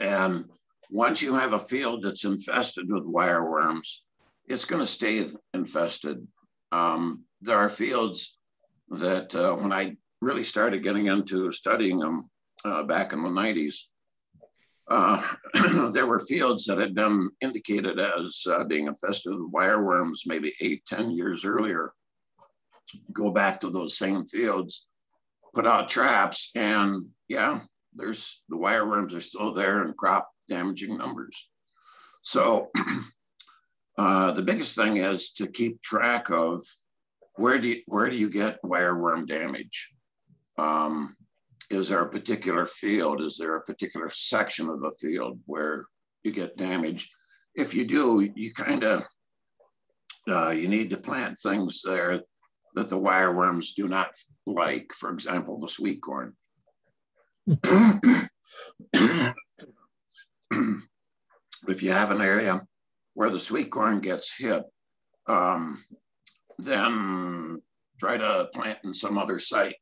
And once you have a field that's infested with wireworms, it's going to stay infested. Um, there are fields that uh, when I really started getting into studying them uh, back in the 90s, uh, there were fields that had been indicated as uh, being infested with wireworms maybe eight, ten years earlier. Go back to those same fields, put out traps, and yeah, there's the wireworms are still there and crop damaging numbers. So uh, the biggest thing is to keep track of where do you, where do you get wireworm damage? Um, is there a particular field? Is there a particular section of a field where you get damage? If you do, you kind of uh, you need to plant things there that the wireworms do not like. For example, the sweet corn. if you have an area where the sweet corn gets hit, um, then try to plant in some other site.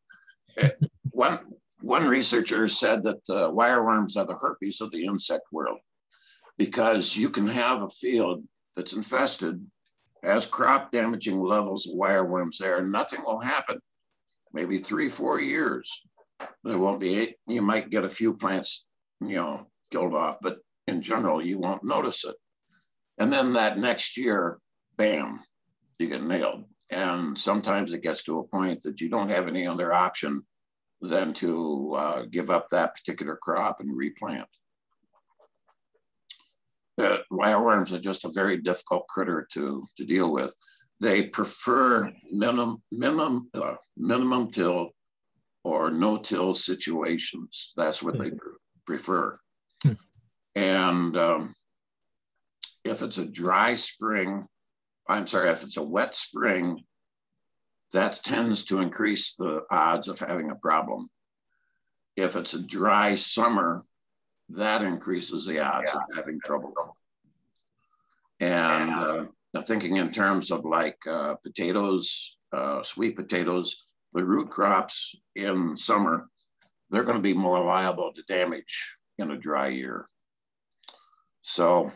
Eh, one, one researcher said that uh, wireworms are the herpes of the insect world because you can have a field that's infested, has crop damaging levels of wireworms there, and nothing will happen. Maybe three, four years. There won't be, eight. you might get a few plants, you know, killed off, but in general, you won't notice it. And then that next year, bam, you get nailed. And sometimes it gets to a point that you don't have any other option than to uh, give up that particular crop and replant. The wireworms are just a very difficult critter to, to deal with. They prefer minimum, minimum, uh, minimum till or no-till situations. That's what they hmm. prefer. Hmm. And um, if it's a dry spring, I'm sorry, if it's a wet spring, that tends to increase the odds of having a problem. If it's a dry summer, that increases the odds yeah. of having trouble. And uh, thinking in terms of like uh, potatoes, uh, sweet potatoes, the root crops in summer, they're going to be more liable to damage in a dry year. So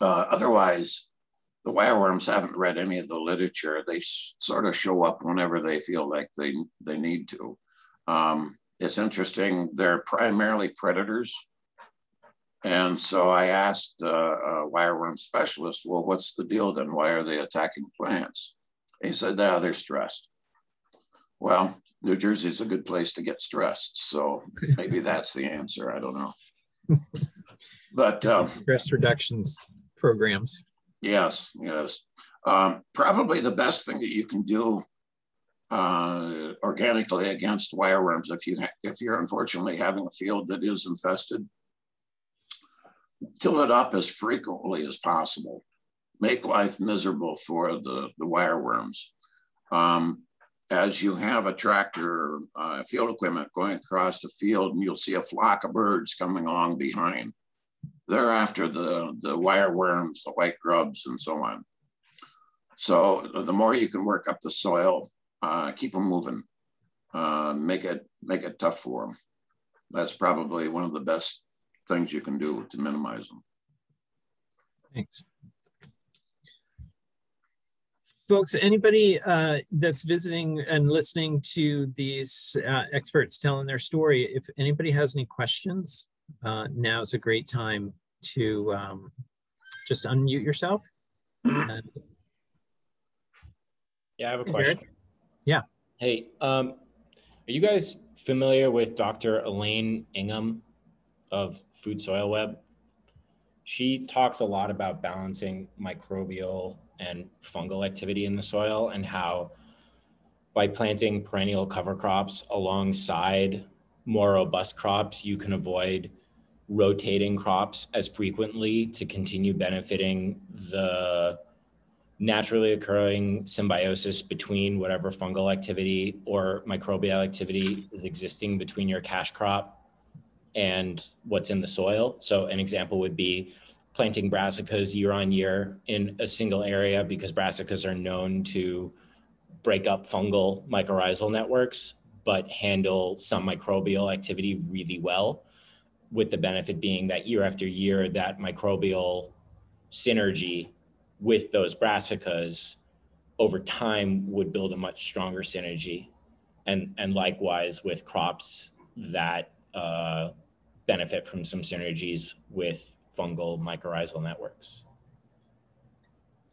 uh, otherwise, the wireworms haven't read any of the literature. They sort of show up whenever they feel like they, they need to. Um, it's interesting, they're primarily predators. And so I asked uh, a wireworm specialist, well, what's the deal then? Why are they attacking plants? He said, no, they're stressed. Well, New Jersey is a good place to get stressed. So maybe that's the answer. I don't know. But um, stress reductions programs. Yes, yes. Um, probably the best thing that you can do uh, organically against wireworms, if you if you're unfortunately having a field that is infested, till it up as frequently as possible. Make life miserable for the the wireworms. Um, as you have a tractor, uh, field equipment going across the field, and you'll see a flock of birds coming along behind they're after the, the wire worms, the white grubs, and so on. So the more you can work up the soil, uh, keep them moving, uh, make it make it tough for them. That's probably one of the best things you can do to minimize them. Thanks. Folks, anybody uh, that's visiting and listening to these uh, experts telling their story, if anybody has any questions, uh, now is a great time to um, just unmute yourself. yeah, I have a question. Yeah. Hey, um, are you guys familiar with Dr. Elaine Ingham of Food Soil Web? She talks a lot about balancing microbial and fungal activity in the soil and how by planting perennial cover crops alongside more robust crops, you can avoid rotating crops as frequently to continue benefiting the naturally occurring symbiosis between whatever fungal activity or microbial activity is existing between your cash crop and what's in the soil. So an example would be planting brassicas year on year in a single area because brassicas are known to break up fungal mycorrhizal networks, but handle some microbial activity really well with the benefit being that year after year, that microbial synergy with those brassicas over time would build a much stronger synergy. And, and likewise with crops that uh, benefit from some synergies with fungal mycorrhizal networks.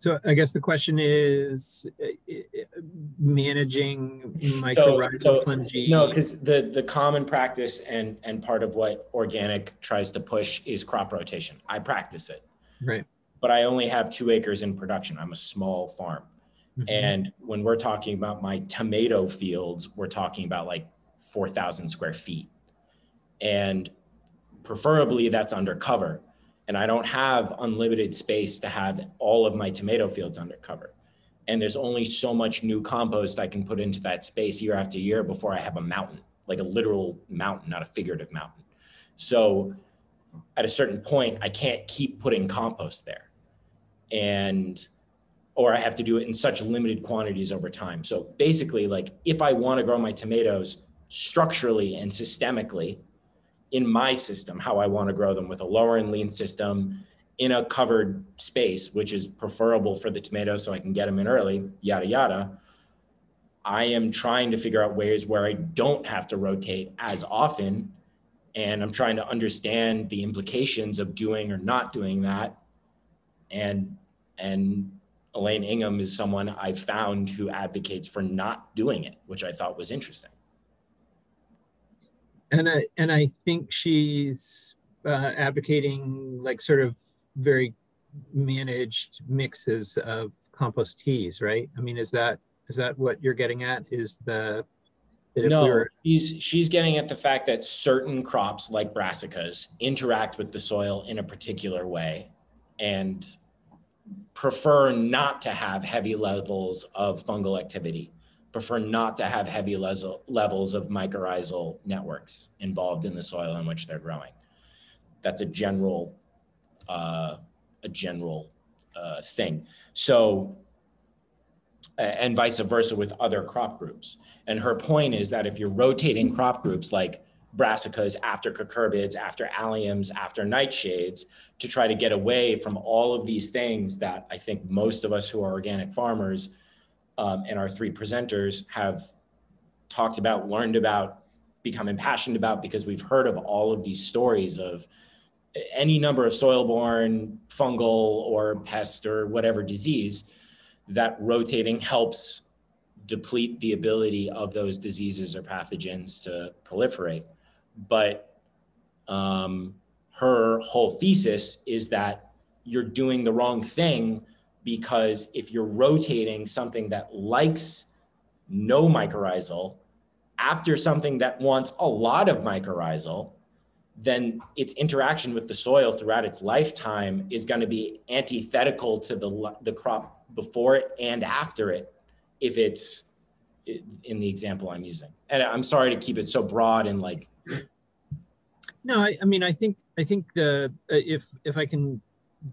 So I guess the question is uh, uh, managing mycorrhizal so, so, fungi. No, because the the common practice and and part of what organic tries to push is crop rotation. I practice it. Right. But I only have two acres in production. I'm a small farm. Mm-hmm. And when we're talking about my tomato fields, we're talking about like 4,000 square feet. And preferably that's undercover and I don't have unlimited space to have all of my tomato fields undercover. And there's only so much new compost I can put into that space year after year before I have a mountain, like a literal mountain, not a figurative mountain. So at a certain point, I can't keep putting compost there. And or I have to do it in such limited quantities over time. So basically, like if I want to grow my tomatoes structurally and systemically, in my system how I want to grow them with a lower and lean system in a covered space, which is preferable for the tomatoes so I can get them in early, yada, yada. I am trying to figure out ways where I don't have to rotate as often. And I'm trying to understand the implications of doing or not doing that. And, and Elaine Ingham is someone I found who advocates for not doing it, which I thought was interesting and I and I think she's uh, advocating like sort of very managed mixes of compost teas, right? I mean, is that is that what you're getting at? Is the no, we were... she's she's getting at the fact that certain crops like brassicas interact with the soil in a particular way, and prefer not to have heavy levels of fungal activity prefer not to have heavy levels of mycorrhizal networks involved in the soil in which they're growing. That's a general, uh, a general uh, thing. So, and vice versa with other crop groups. And her point is that if you're rotating crop groups like brassicas after cucurbits, after alliums, after nightshades, to try to get away from all of these things that I think most of us who are organic farmers um, and our three presenters have talked about, learned about, become impassioned about because we've heard of all of these stories of any number of soil-borne fungal or pest or whatever disease that rotating helps deplete the ability of those diseases or pathogens to proliferate. But um, her whole thesis is that you're doing the wrong thing because if you're rotating something that likes no mycorrhizal after something that wants a lot of mycorrhizal, then its interaction with the soil throughout its lifetime is going to be antithetical to the, the crop before it and after it, if it's in the example I'm using. And I'm sorry to keep it so broad and like. No, I, I mean, I think I think the uh, if if I can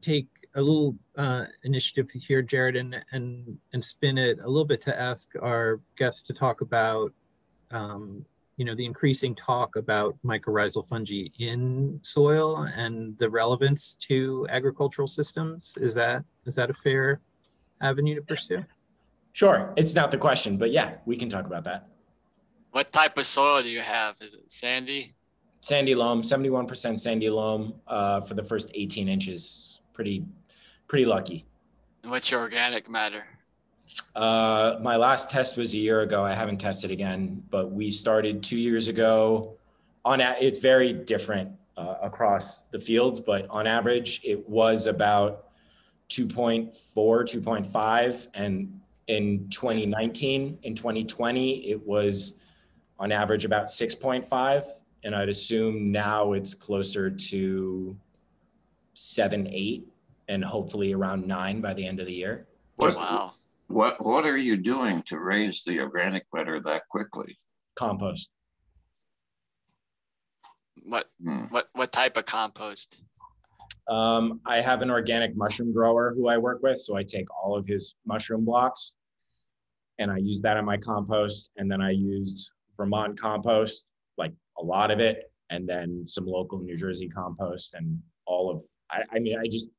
take a little uh, initiative here, Jared, and, and, and spin it a little bit to ask our guests to talk about, um, you know, the increasing talk about mycorrhizal fungi in soil and the relevance to agricultural systems. Is that is that a fair avenue to pursue? Sure. It's not the question, but yeah, we can talk about that. What type of soil do you have? Is it sandy? Sandy loam, 71% sandy loam uh, for the first 18 inches. Pretty pretty lucky. What's your organic matter? Uh, my last test was a year ago. I haven't tested again, but we started two years ago. On a, it's very different uh, across the fields, but on average, it was about 2.4, 2.5, and in 2019, in 2020, it was on average about 6.5, and I'd assume now it's closer to seven, eight and hopefully around nine by the end of the year. What, wow. What what are you doing to raise the organic matter that quickly? Compost. What hmm. what what type of compost? Um, I have an organic mushroom grower who I work with, so I take all of his mushroom blocks and I use that in my compost, and then I used Vermont compost, like a lot of it, and then some local New Jersey compost, and all of. I, I mean, I just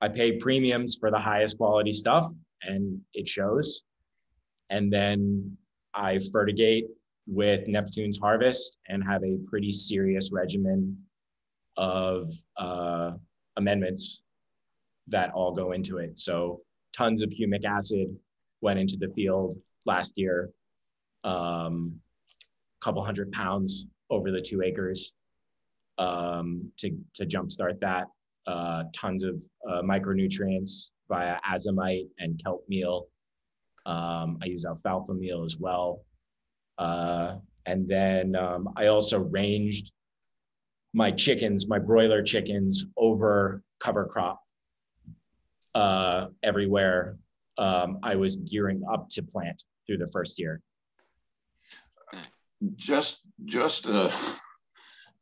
I pay premiums for the highest quality stuff and it shows. And then I fertigate with Neptune's harvest and have a pretty serious regimen of uh, amendments that all go into it. So tons of humic acid went into the field last year, a um, couple hundred pounds over the two acres um, to, to jumpstart that. Uh, tons of uh, micronutrients via azomite and kelp meal. Um, I use alfalfa meal as well. Uh, and then um, I also ranged my chickens, my broiler chickens, over cover crop uh, everywhere um, I was gearing up to plant through the first year. Just, just, uh,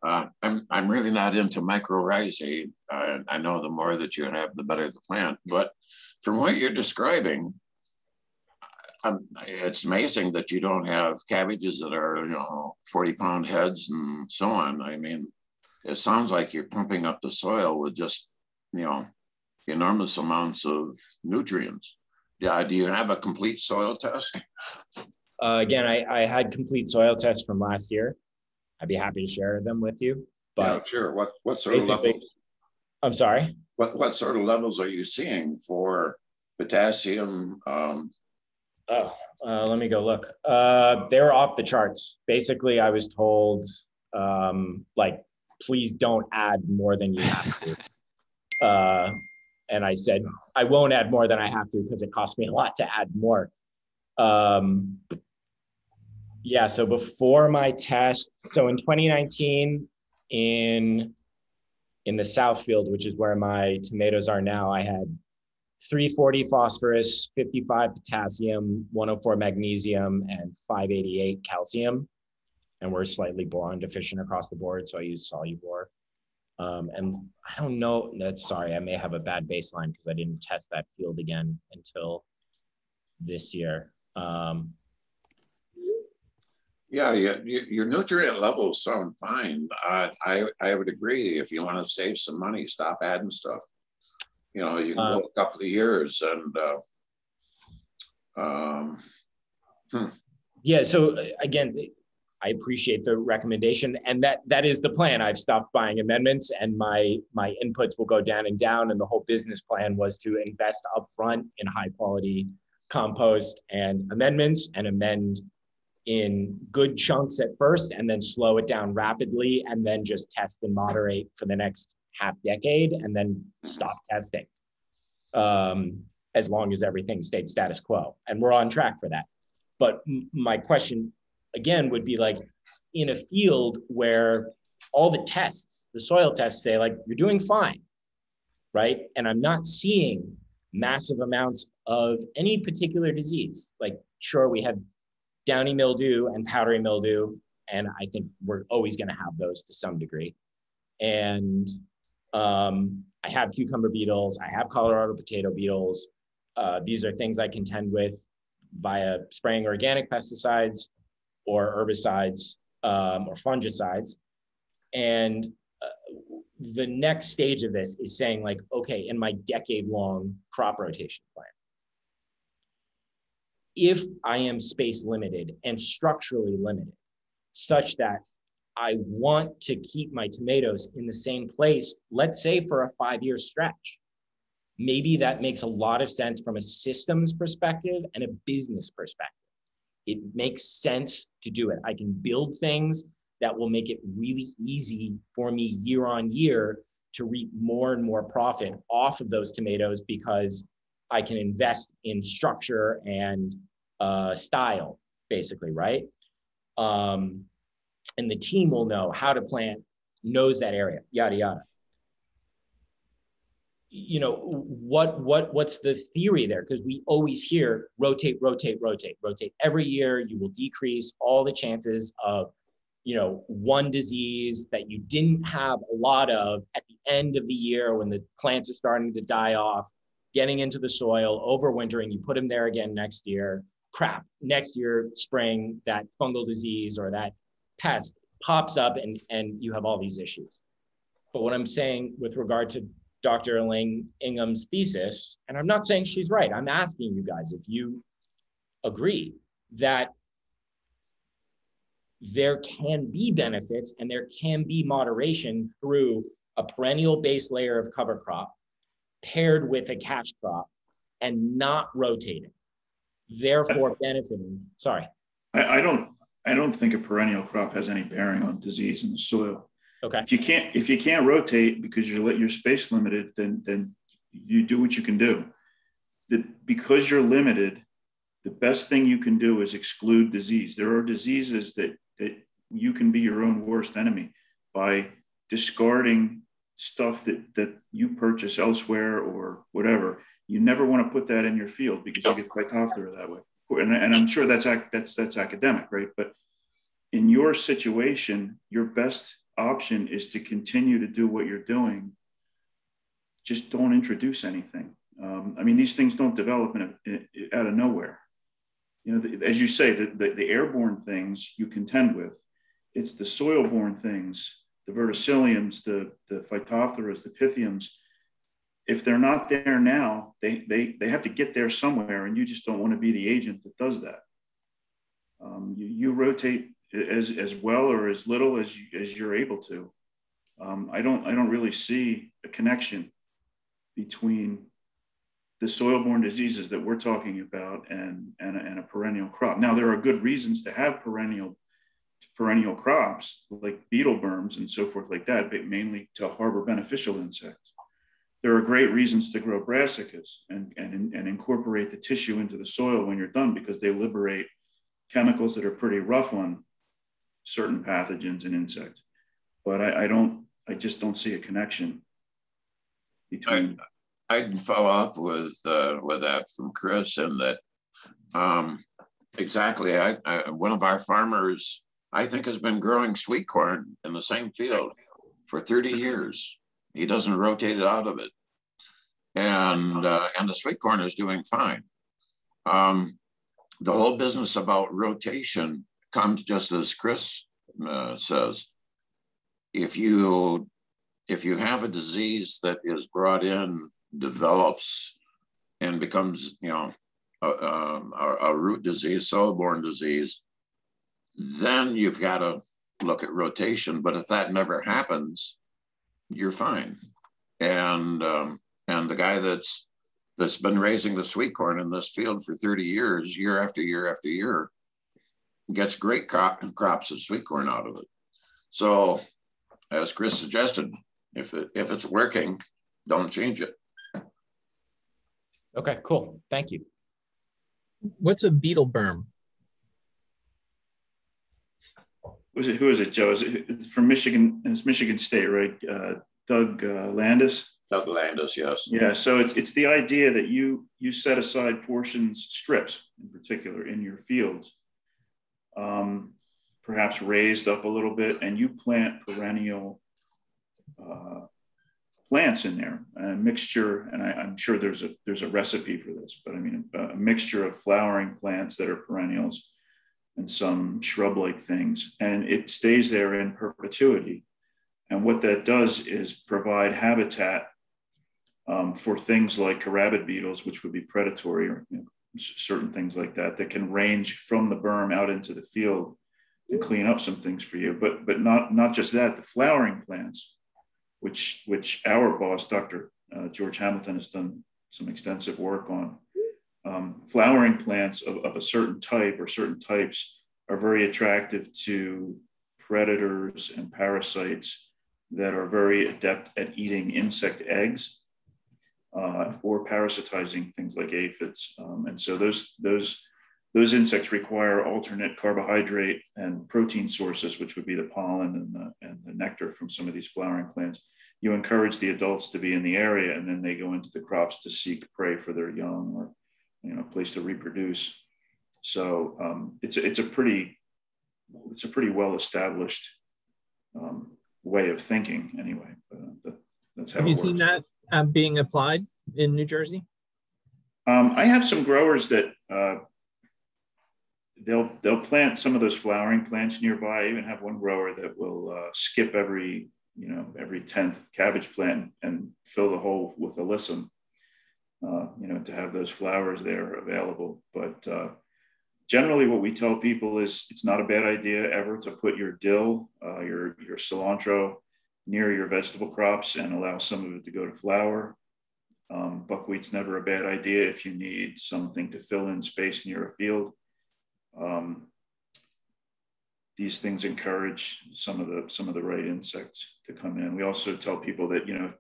uh, I'm, I'm really not into mycorrhizae. I, I know the more that you have, the better the plant. But from what you're describing, um, it's amazing that you don't have cabbages that are, you know, 40 pound heads and so on. I mean, it sounds like you're pumping up the soil with just, you know, enormous amounts of nutrients. Yeah, do you have a complete soil test? Uh, again, I, I had complete soil tests from last year. I'd be happy to share them with you. But yeah, sure. What what sort of levels? I'm sorry. What what sort of levels are you seeing for potassium? Um, oh, uh, let me go look. Uh, they're off the charts. Basically, I was told um, like, please don't add more than you have to. Uh, and I said, I won't add more than I have to because it costs me a lot to add more. Um, yeah, so before my test, so in 2019, in in the South Field, which is where my tomatoes are now, I had 340 phosphorus, 55 potassium, 104 magnesium, and 588 calcium. And we're slightly boron deficient across the board, so I use Solubor. Um, and I don't know, that's sorry, I may have a bad baseline because I didn't test that field again until this year. Um, yeah, yeah, your nutrient levels sound fine. Uh, I I would agree. If you want to save some money, stop adding stuff. You know, you can uh, go a couple of years and. Uh, um, hmm. Yeah. So again, I appreciate the recommendation, and that that is the plan. I've stopped buying amendments, and my my inputs will go down and down. And the whole business plan was to invest upfront in high quality compost and amendments, and amend in good chunks at first, and then slow it down rapidly, and then just test and moderate for the next half decade, and then stop testing. Um, as long as everything stayed status quo, and we're on track for that. But my question again would be like in a field where all the tests, the soil tests say like you're doing fine, right? And I'm not seeing massive amounts of any particular disease. Like sure we have downy mildew and powdery mildew, and I think we're always going to have those to some degree. And um, I have cucumber beetles, I have Colorado potato beetles. Uh, these are things I contend with via spraying organic pesticides or herbicides um, or fungicides. And uh, the next stage of this is saying, like, okay, in my decade long crop rotation plan, if I am space limited and structurally limited, such that I want to keep my tomatoes in the same place, let's say for a five year stretch. Maybe that makes a lot of sense from a systems perspective and a business perspective. It makes sense to do it. I can build things that will make it really easy for me year on year to reap more and more profit off of those tomatoes because I can invest in structure and uh, style, basically, right? Um, and the team will know how to plant, knows that area, yada yada. You know what what what's the theory there? Because we always hear rotate rotate rotate rotate. Every year you will decrease all the chances of you know one disease that you didn't have a lot of at the end of the year when the plants are starting to die off getting into the soil overwintering you put them there again next year crap next year spring that fungal disease or that pest pops up and and you have all these issues but what i'm saying with regard to Dr. Elaine Ingham's thesis, and I'm not saying she's right. I'm asking you guys if you agree that there can be benefits and there can be moderation through a perennial base layer of cover crop paired with a cash crop and not rotating, therefore benefiting. Sorry. I, I don't I don't think a perennial crop has any bearing on disease in the soil. Okay. If you can't if you can't rotate because you're let your space limited, then then you do what you can do. That because you're limited, the best thing you can do is exclude disease. There are diseases that that you can be your own worst enemy by discarding stuff that that you purchase elsewhere or whatever. You never want to put that in your field because you get Phytophthora that way. And, and I'm sure that's that's that's academic, right? But in your situation, your best option is to continue to do what you're doing. Just don't introduce anything. Um, I mean, these things don't develop in a, in, out of nowhere. You know, the, as you say, the, the, the airborne things you contend with. It's the soil-borne things, the verticilliums, the, the phytophthora, the pythiums. If they're not there now, they, they, they have to get there somewhere, and you just don't want to be the agent that does that. Um, you, you rotate as, as well or as little as, you, as you're able to. Um, I don't I don't really see a connection between the soil-borne diseases that we're talking about and, and, and a perennial crop. Now there are good reasons to have perennial perennial crops like beetle berms and so forth like that, but mainly to harbor beneficial insects. There are great reasons to grow brassicas and, and, and incorporate the tissue into the soil when you're done because they liberate chemicals that are pretty rough on certain pathogens and insects. But I, I don't, I just don't see a connection between. I, I'd follow up with uh, with that from Chris, and that um, exactly. I, I, one of our farmers, I think, has been growing sweet corn in the same field for 30 years. He doesn't rotate it out of it, and uh, and the sweet corn is doing fine. Um, the whole business about rotation comes just as Chris uh, says. If you if you have a disease that is brought in, develops, and becomes you know a, a, a root disease, soil-borne disease, then you've got to look at rotation. But if that never happens, you're fine. And um, and the guy that's that's been raising the sweet corn in this field for 30 years, year after year after year, gets great crop and crops of sweet corn out of it. So, as Chris suggested, if it if it's working, don't change it. Okay, cool. Thank you. What's a beetle berm? Was it who is it, Joe? Is it from Michigan? It's Michigan State, right? Uh, Doug uh, Landis. Doug Landis, yes. Yeah. So it's it's the idea that you you set aside portions, strips in particular, in your fields um, perhaps raised up a little bit, and you plant perennial uh, plants in there, a mixture. And I, am sure there's a there's a recipe for this, but I mean a, a mixture of flowering plants that are perennials and some shrub-like things, and it stays there in perpetuity. And what that does is provide habitat um, for things like carabid beetles, which would be predatory, or you know, certain things like that that can range from the berm out into the field and clean up some things for you. But but not not just that, the flowering plants, which which our boss, Dr. Uh, George Hamilton, has done some extensive work on. Um, flowering plants of, of a certain type or certain types are very attractive to predators and parasites that are very adept at eating insect eggs uh, or parasitizing things like aphids. Um, and so those, those, those insects require alternate carbohydrate and protein sources, which would be the pollen and the, and the nectar from some of these flowering plants. You encourage the adults to be in the area and then they go into the crops to seek prey for their young or you know, place to reproduce. So um, it's, a, it's a pretty, it's a pretty well established um, way of thinking anyway. But, uh, that's how Have you seen that uh, being applied in New Jersey? Um, I have some growers that uh, they'll they'll plant some of those flowering plants nearby. I even have one grower that will uh, skip every you know every tenth cabbage plant and fill the hole with alyssum. Uh, you know to have those flowers there available. But uh, generally, what we tell people is it's not a bad idea ever to put your dill, uh, your your cilantro, near your vegetable crops and allow some of it to go to flower. Um, buckwheat's never a bad idea if you need something to fill in space near a field. Um, these things encourage some of the some of the right insects to come in. We also tell people that you know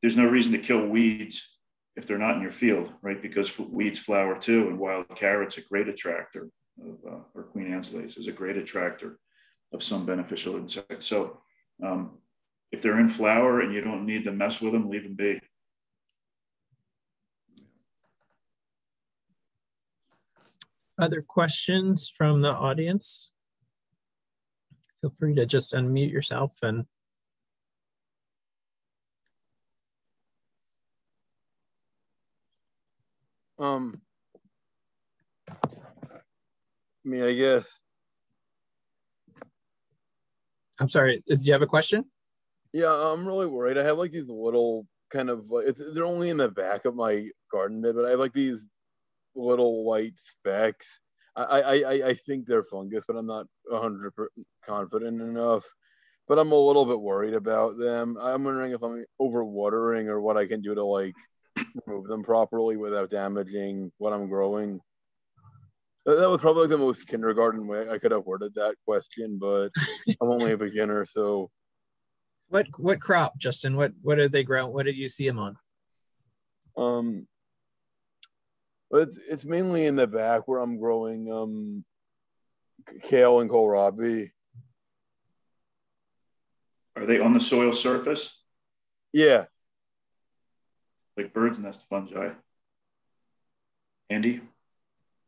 there's no reason to kill weeds if they're not in your field, right? Because weeds flower too, and wild carrots a great attractor of, uh, or Queen Anne's lace is a great attractor of some beneficial insects. So um, if they're in flower and you don't need to mess with them, leave them be. Other questions from the audience? Feel free to just unmute yourself and Um, I mean, I guess. I'm sorry. Is, do you have a question? Yeah, I'm really worried. I have like these little kind of it's they're only in the back of my garden bed, but I have like these little white specks. I I I think they're fungus, but I'm not 100 confident enough. But I'm a little bit worried about them. I'm wondering if I'm overwatering or what I can do to like remove them properly without damaging what I'm growing. That was probably the most kindergarten way I could have worded that question, but I'm only a beginner, so. What what crop, Justin? What what did they grow? What did you see them on? Um, but it's it's mainly in the back where I'm growing um kale and kohlrabi. Are they on the soil surface? Yeah like bird's nest fungi. Andy?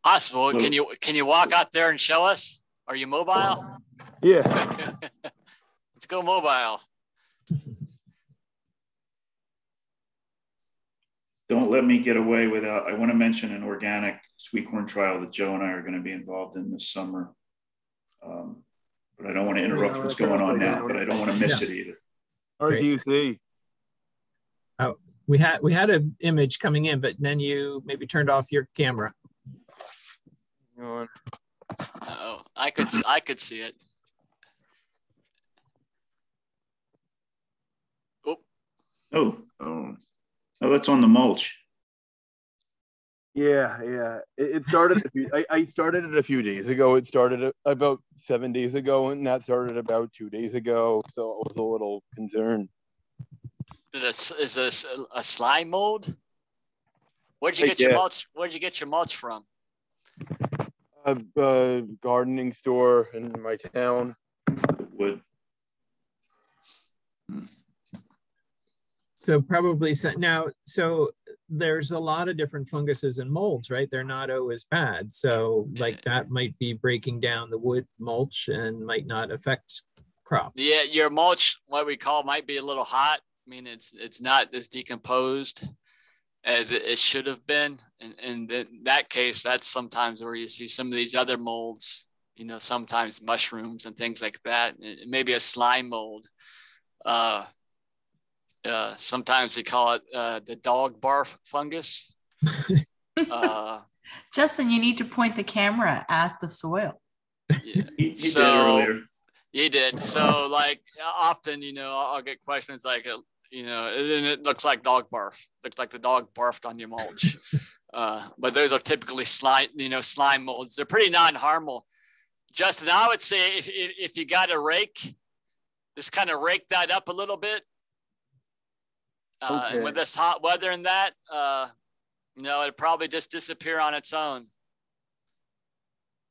Possible. Little, can you can you walk out there and show us? Are you mobile? Yeah. Let's go mobile. Don't let me get away without. I want to mention an organic sweet corn trial that Joe and I are going to be involved in this summer. Um, but I don't want to interrupt yeah, what's going on now. But I don't want to miss yeah. it either. RQC. Oh, we had we had an image coming in, but then you maybe turned off your camera. Oh, I could I could see it. Oh. Oh. Oh. Oh, that's on the mulch. Yeah, yeah. It, it started. A few, I, I started it a few days ago. It started about seven days ago, and that started about two days ago. So I was a little concerned. Is this a slime mold? Where'd you get your mulch? Where'd you get your mulch from? A, a gardening store in my town. Wood. So probably so now. So there's a lot of different funguses and molds, right? They're not always bad. So like that might be breaking down the wood mulch and might not affect crop. Yeah, your mulch, what we call, might be a little hot I mean, it's it's not as decomposed as it, it should have been. And, and in that case, that's sometimes where you see some of these other molds, you know, sometimes mushrooms and things like that. Maybe a slime mold. Uh, uh, sometimes they call it uh, the dog barf fungus. uh, Justin, you need to point the camera at the soil. Yeah. he, he so, did earlier. He did. So, like, often, you know, I'll get questions like, you know, and it looks like dog barf. Looks like the dog barfed on your mulch. uh, but those are typically slime, you know, slime molds. They're pretty non-harmful. Justin, I would say if, if, if you got a rake, just kind of rake that up a little bit. Uh, okay. With this hot weather and that, uh, you know, it'd probably just disappear on its own.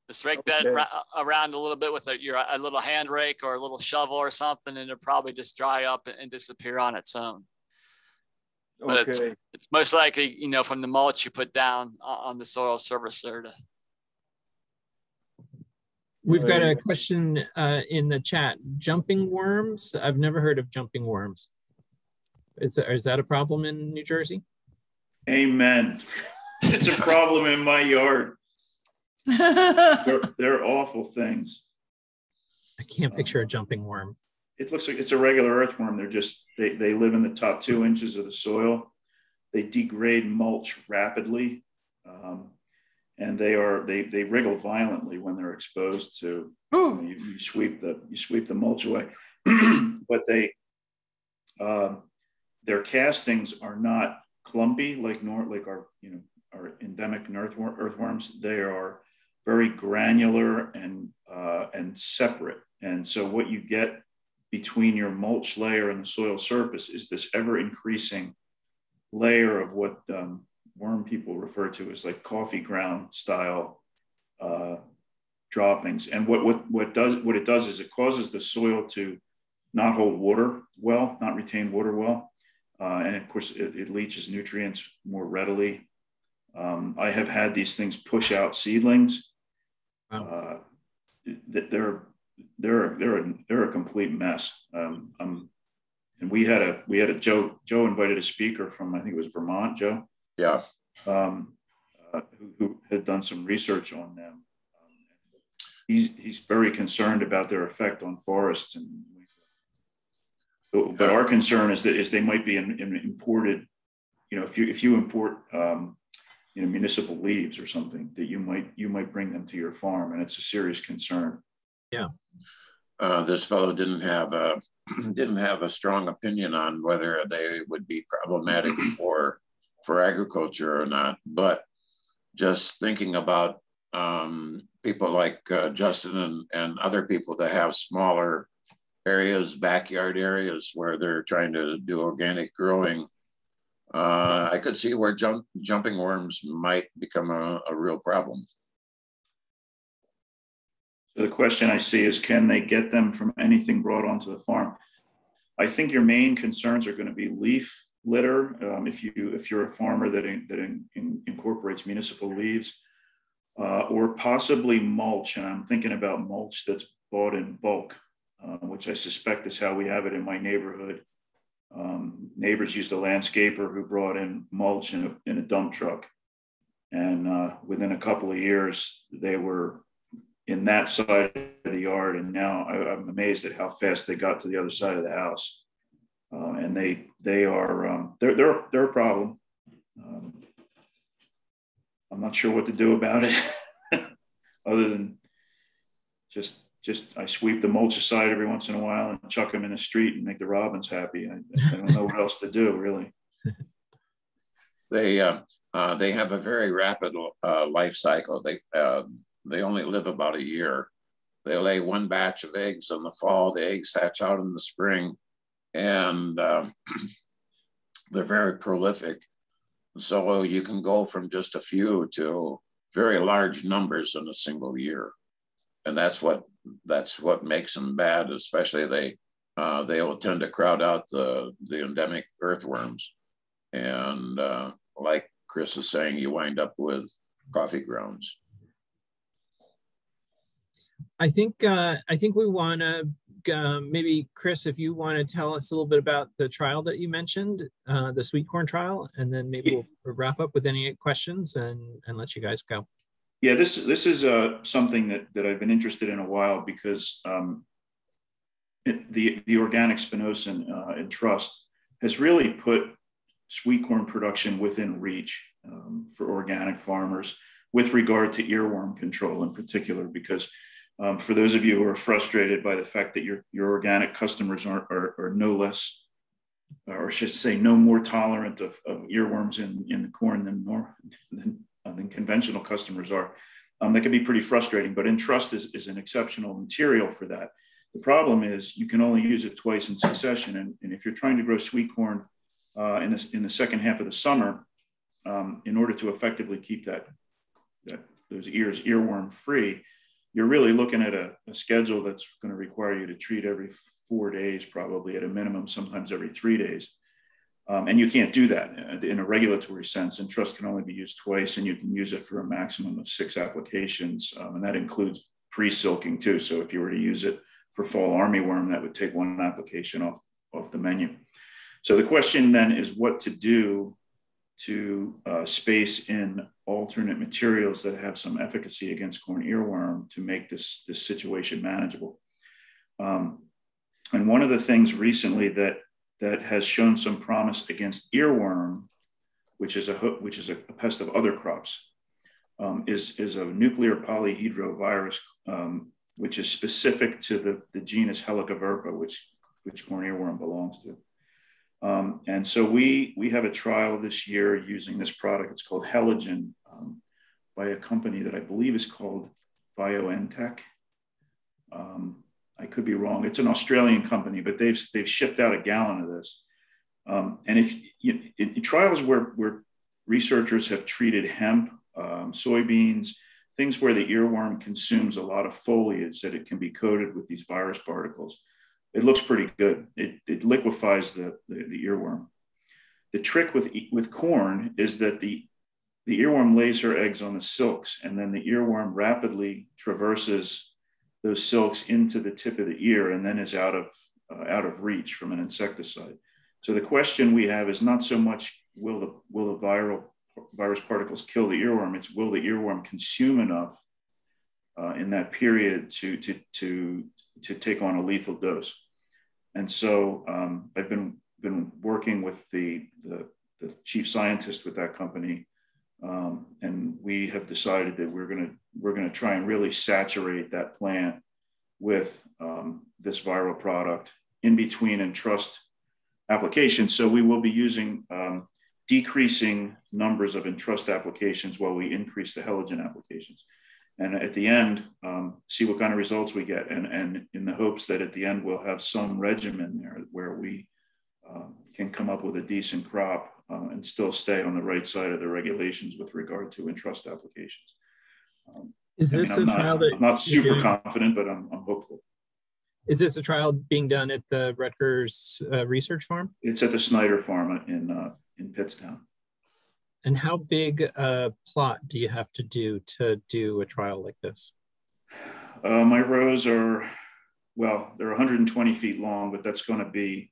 Just rake okay. that ra- around a little bit with a, your, a little hand rake or a little shovel or something, and it'll probably just dry up and, and disappear on its own. But okay. it's, it's most likely, you know, from the mulch you put down on the soil surface there to. We've got a question uh, in the chat. Jumping worms? I've never heard of jumping worms. Is, is that a problem in New Jersey? Amen. It's a problem in my yard they're, they're awful things. I can't picture a jumping worm. It looks like it's a regular earthworm. They're just they, they live in the top two inches of the soil. They degrade mulch rapidly, um, and they are they they wriggle violently when they're exposed to. You, know, you, you, sweep the you sweep the mulch away, but they uh, their castings are not clumpy like nor like our you know our endemic earthworm, earthworms. They are very granular and uh, and separate. And so what you get between your mulch layer and the soil surface is this ever increasing layer of what um, worm people refer to as like coffee ground style uh, droppings. And what, what, what, does, what it does is it causes the soil to not hold water well, not retain water well. Uh, and of course, it, it, leaches nutrients more readily. Um, I have had these things push out seedlings. Wow. Uh, they're they're they're a, they're a complete mess. Um, um, and we had a we had a Joe Joe invited a speaker from I think it was Vermont. Joe. Yeah. Um, uh, who, who, had done some research on them. Um, he's he's very concerned about their effect on forests and. But our concern is that is they might be in, in imported, you know, if you if you import um, you know municipal leaves or something that you might you might bring them to your farm and it's a serious concern yeah. Uh, this fellow didn't have a didn't have a strong opinion on whether they would be problematic for for agriculture or not. But just thinking about um, people like uh, Justin and, and other people that have smaller areas, backyard areas where they're trying to do organic growing, uh, I could see where jump, jumping worms might become a, a real problem. So the question I see is can they get them from anything brought onto the farm? I think your main concerns are going to be leaf litter. Um, if you if you're a farmer that in, that in, in incorporates municipal leaves, uh, or possibly mulch, and I'm thinking about mulch that's bought in bulk, uh, which I suspect is how we have it in my neighborhood. Um, neighbors used a landscaper who brought in mulch in a, in a dump truck, and uh, within a couple of years, they were in that side of the yard. And now I, am amazed at how fast they got to the other side of the house. Uh, and they they are um, they're they're they're a problem. Um, I'm not sure what to do about it, other than just just I sweep the mulch aside every once in a while and chuck them in the street and make the robins happy. I, I don't know what else to do really. They uh, uh, they have a very rapid uh, life cycle. They um, they only live about a year. They lay one batch of eggs in the fall. The eggs hatch out in the spring, and um, they're very prolific. So you can go from just a few to very large numbers in a single year, and that's what that's what makes them bad. Especially they uh, they will tend to crowd out the the endemic earthworms, and uh, like Chris is saying, you wind up with coffee grounds. I think uh, I think we want to uh, maybe Chris, if you want to tell us a little bit about the trial that you mentioned, uh, the sweet corn trial, and then maybe we'll, we'll, wrap up with any questions and and let you guys go. Yeah, this this is uh, something that that I've been interested in a while because um, it, the the organic spinosyn uh, Entrust has really put sweet corn production within reach um, for organic farmers with regard to earworm control in particular because um, for those of you who are frustrated by the fact that your, your organic customers are, are, are no less, or should say, no more tolerant of, of earworms in, in the corn than, nor, than, uh, than conventional customers are, um, that can be pretty frustrating. But Entrust is, is an exceptional material for that. The problem is you can only use it twice in succession. And, and if you're trying to grow sweet corn uh, in, this, in the second half of the summer, um, in order to effectively keep that, that those ears earworm free, you're really looking at a, a schedule that's going to require you to treat every four days, probably at a minimum, sometimes every three days. Um, and you can't do that in a regulatory sense. Entrust can only be used twice, and you can use it for a maximum of six applications. Um, and that includes pre silking too. So if you were to use it for fall armyworm, that would take one application off, off the menu. So the question then is what to do to uh, space in alternate materials that have some efficacy against corn earworm to make this, this situation manageable. Um, and one of the things recently that, that has shown some promise against earworm, which is a, which is a, pest of other crops, um, is, is a nuclear polyhedrovirus, um, which is specific to the, the genus Helicoverpa, which, which corn earworm belongs to. Um, and so we we have a trial this year using this product. It's called Heligen um, by a company that I believe is called AgBiTech. Um, I could be wrong. It's an Australian company, but they've they've shipped out a gallon of this. Um, and if you, in, trials where where researchers have treated hemp, um, soybeans, things where the earworm consumes a lot of foliage that it can be coated with these virus particles. It looks pretty good. It, it liquefies the, the, the earworm. The trick with, with corn is that the, the earworm lays her eggs on the silks, and then the earworm rapidly traverses those silks into the tip of the ear and then is out of, uh, out of reach from an insecticide. So the question we have is not so much will the, will the viral virus particles kill the earworm. It's will the earworm consume enough uh, in that period to, to, to, to take on a lethal dose. And so um, I've been, been working with the, the, the chief scientist with that company. Um, and we have decided that we're going to we're going to try and really saturate that plant with um, this viral product in between entrust applications. So we will be using um, decreasing numbers of entrust applications while we increase the Heligen applications. And at the end, um, see what kind of results we get. And, and in the hopes that at the end we'll have some regimen there where we um, can come up with a decent crop uh, and still stay on the right side of the regulations with regard to entrust applications. Um, Is this I mean, a I'm trial that I'm not super doing? confident, but I'm, I'm hopeful. Is this a trial being done at the Rutgers uh, Research Farm? It's at the Snyder Farm in, uh, in Pittstown. And how big a plot do you have to do to do a trial like this? Uh, my rows are, well, they're 120 feet long, but that's going to be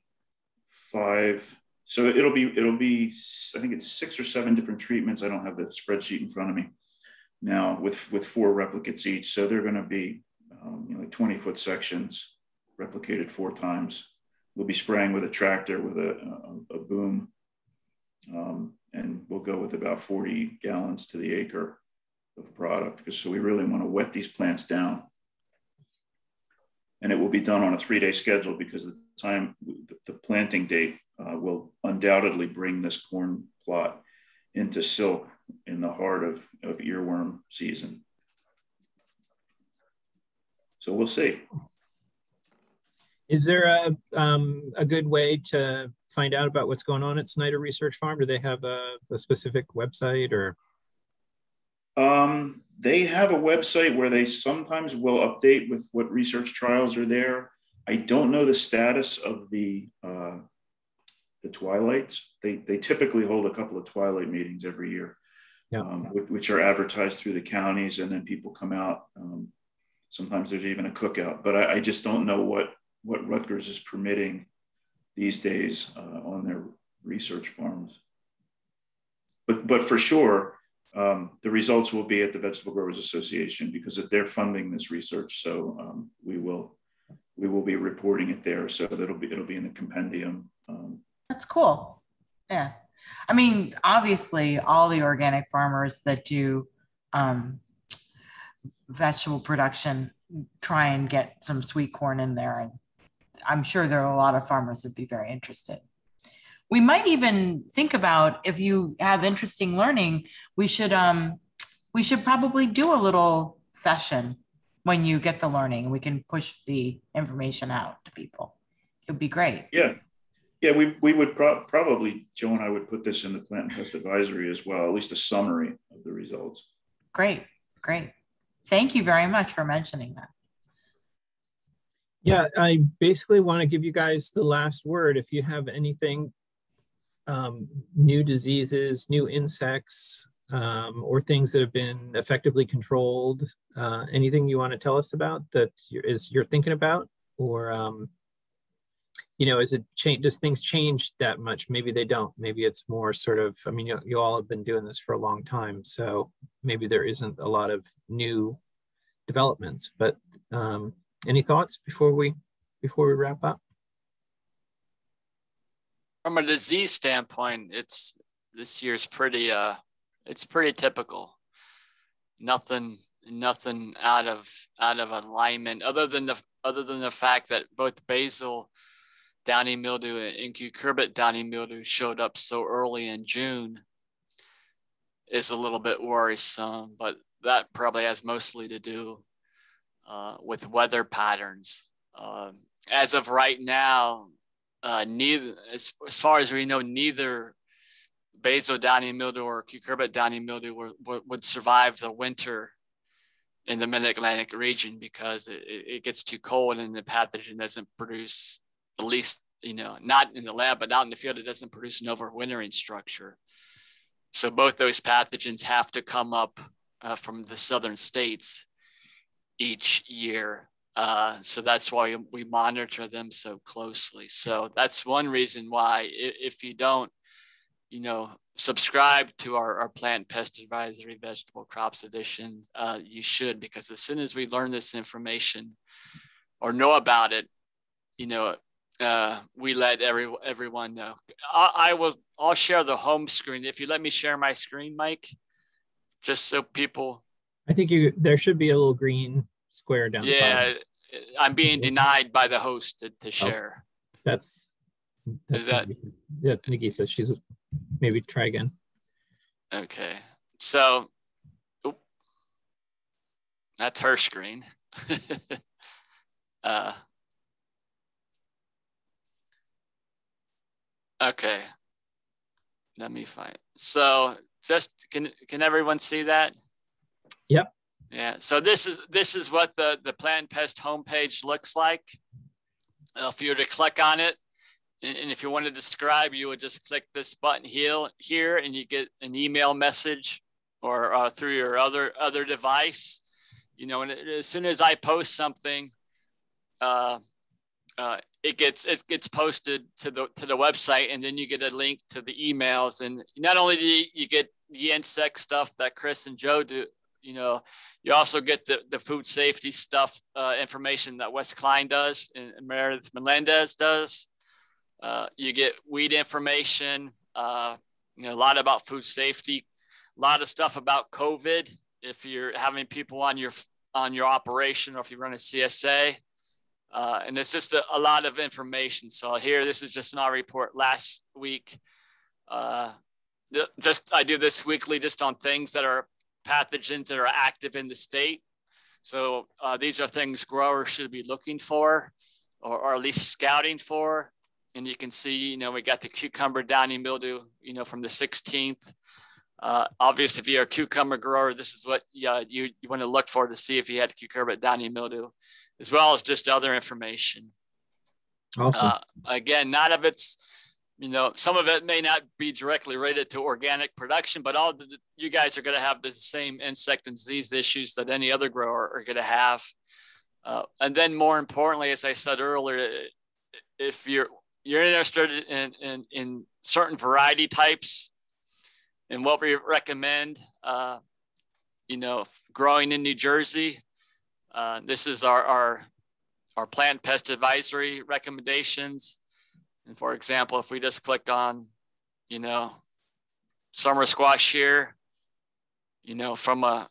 five. So it'll be, it'll be, I think it's six or seven different treatments. I don't have the spreadsheet in front of me now with, with four replicates each. So they're going to be um, you know, like 20 foot sections replicated four times. We'll be spraying with a tractor with a, a, a boom. Um, and we'll go with about 40 gallons to the acre of product because so we really want to wet these plants down. And it will be done on a three day schedule because the time, the planting date uh, will undoubtedly bring this corn plot into silk in the heart of, of earworm season. So we'll see. Is there a, um, a good way to find out about what's going on at Snyder Research Farm? Do they have a, a specific website or? Um, they have a website where they sometimes will update with what research trials are there. I don't know the status of the uh, the twilights. They they typically hold a couple of twilight meetings every year, yeah. um, which, are advertised through the counties, and then people come out. Um, sometimes there's even a cookout, but I, I, just don't know what what Rutgers is permitting these days uh, on their research farms. But but for sure, um, the results will be at the Vegetable Growers Association because they're funding this research. So um, we will we will be reporting it there. So that'll be it'll be in the compendium. Um, That's cool. Yeah, I mean, obviously, all the organic farmers that do um, vegetable production try and get some sweet corn in there, and I'm sure there are a lot of farmers that'd be very interested we might even think about if you have interesting learning we should um we should probably do a little session when you get the learning we can push the information out to people. It would be great. Yeah. Yeah we, we would pro- probably joe and i would put this in the plant and pest advisory as well at least a summary of the results. Great great. Thank you very much for mentioning that. Yeah i basically want to give you guys the last word. If you have anything um, new diseases, new insects, um, or things that have been effectively controlled? Uh, anything you want to tell us about that you're, is you're thinking about, or um, you know, is it change? Does things change that much? Maybe they don't. Maybe it's more sort of. I mean, you, you all have been doing this for a long time, so maybe there isn't a lot of new developments. But um, any thoughts before we before we wrap up? From a disease standpoint, it's this year's pretty uh it's pretty typical. Nothing nothing out of out of alignment other than the other than the fact that both basil downy mildew and cucurbit downy mildew showed up so early in June is a little bit worrisome, but that probably has mostly to do uh, with weather patterns. Um, as of right now, uh, neither, as, as far as we know, neither basil downy mildew or cucurbit downy mildew would, would survive the winter in the mid-Atlantic region because it, it gets too cold and the pathogen doesn't produce, at least, you know, not in the lab, but out in the field, it doesn't produce an overwintering structure. So both those pathogens have to come up uh, from the southern states each year. Uh, so that's why we monitor them so closely. So that's one reason why if you don't, you know, subscribe to our, our plant pest advisory vegetable crops edition, uh, you should, because as soon as we learn this information or know about it, you know, uh, we let every, everyone know. I, I, will, I'll share the home screen. If you let me share my screen, Mike, just so people. I think you, there should be a little green square down. Yeah, I'm being denied by the host to, to oh, share. Oh, that's, that's, Is that, that's Nikki So she's maybe try again. Okay. So oop, that's her screen. uh, okay. Let me find. So just can can everyone see that? Yep. Yeah. So this is this is what the the plant pest homepage looks like. Uh, if you were to click on it, and if you want to describe, you would just click this button here, here and you get an email message or uh, through your other other device. You know, and as soon as I post something, uh, uh, it gets it gets posted to the to the website, and then you get a link to the emails. And not only do you, you get the insect stuff that Chris and Joe do, you know, you also get the, the food safety stuff uh, information that Wes Kline does and Meredith Melendez does. Uh, you get weed information, uh, you know, a lot about food safety, a lot of stuff about COVID. If you're having people on your on your operation or if you run a CSA, uh, and it's just a, a, lot of information. So here, this is just an our report last week. Uh, just I do this weekly, just on things that are pathogens that are active in the state. So uh, these are things growers should be looking for, or, or at least scouting for and you can see, you know, we got the cucumber downy mildew, you know, from the 16th. Uh, obviously, if you're a cucumber grower, this is what uh, you, you want to look for to see if you had cucumber downy mildew, as well as just other information. Awesome. Uh, again, none of it's, you know, some of it may not be directly related to organic production, but all the, you guys are going to have the same insect and disease issues that any other grower are going to have. Uh, and then more importantly, as I said earlier, if you're you're interested in, in, in certain variety types and what we recommend, uh, you know, growing in New Jersey, uh, this is our, our, our plant pest advisory recommendations. And for example, if we just click on, you know, summer squash here, you know, from a,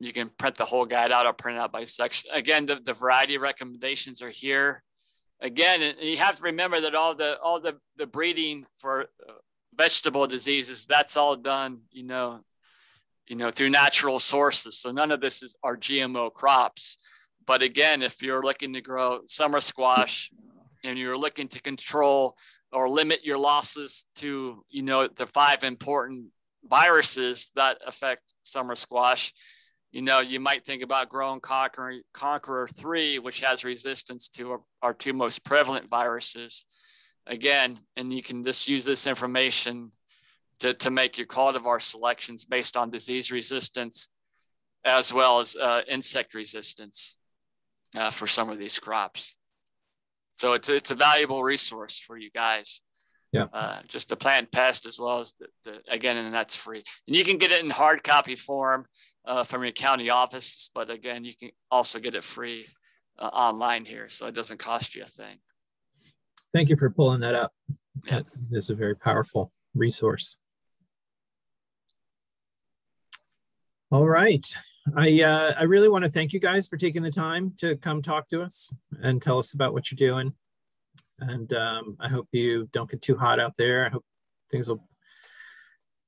you can print the whole guide out or print it out by section. Again, the, the variety recommendations are here again, and you have to remember that all the all the the breeding for uh, vegetable diseases that's all done, you know, you know through natural sources. So none of this is our GMO crops. But again, if you're looking to grow summer squash and you're looking to control or limit your losses to, you know, the five important viruses that affect summer squash, you know, you might think about growing Conqueror, Conqueror 3, which has resistance to our, our two most prevalent viruses. Again, and you can just use this information to, to make your cultivar selections based on disease resistance as well as uh, insect resistance uh, for some of these crops. So it's, it's a valuable resource for you guys. Yeah. Uh, just the plant pest as well as the, the, again, and that's free. And you can get it in hard copy form uh, from your county office. But again, you can also get it free uh, online here, so it doesn't cost you a thing. Thank you for pulling that up. Yeah. That is a very powerful resource. All right. I uh, I really want to thank you guys for taking the time to come talk to us and tell us about what you're doing. And um, I hope you don't get too hot out there. I hope things will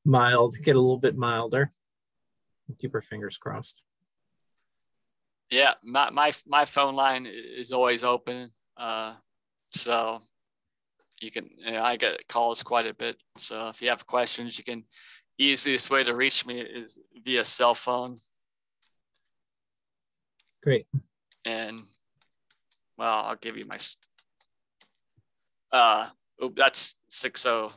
mild, get a little bit milder. Keep our fingers crossed. Yeah, my my my phone line is always open. Uh, so you can you know, I get calls quite a bit. So if you have questions, you can easiest way to reach me is via cell phone. Great. And well, I'll give you my uh oh, that's 60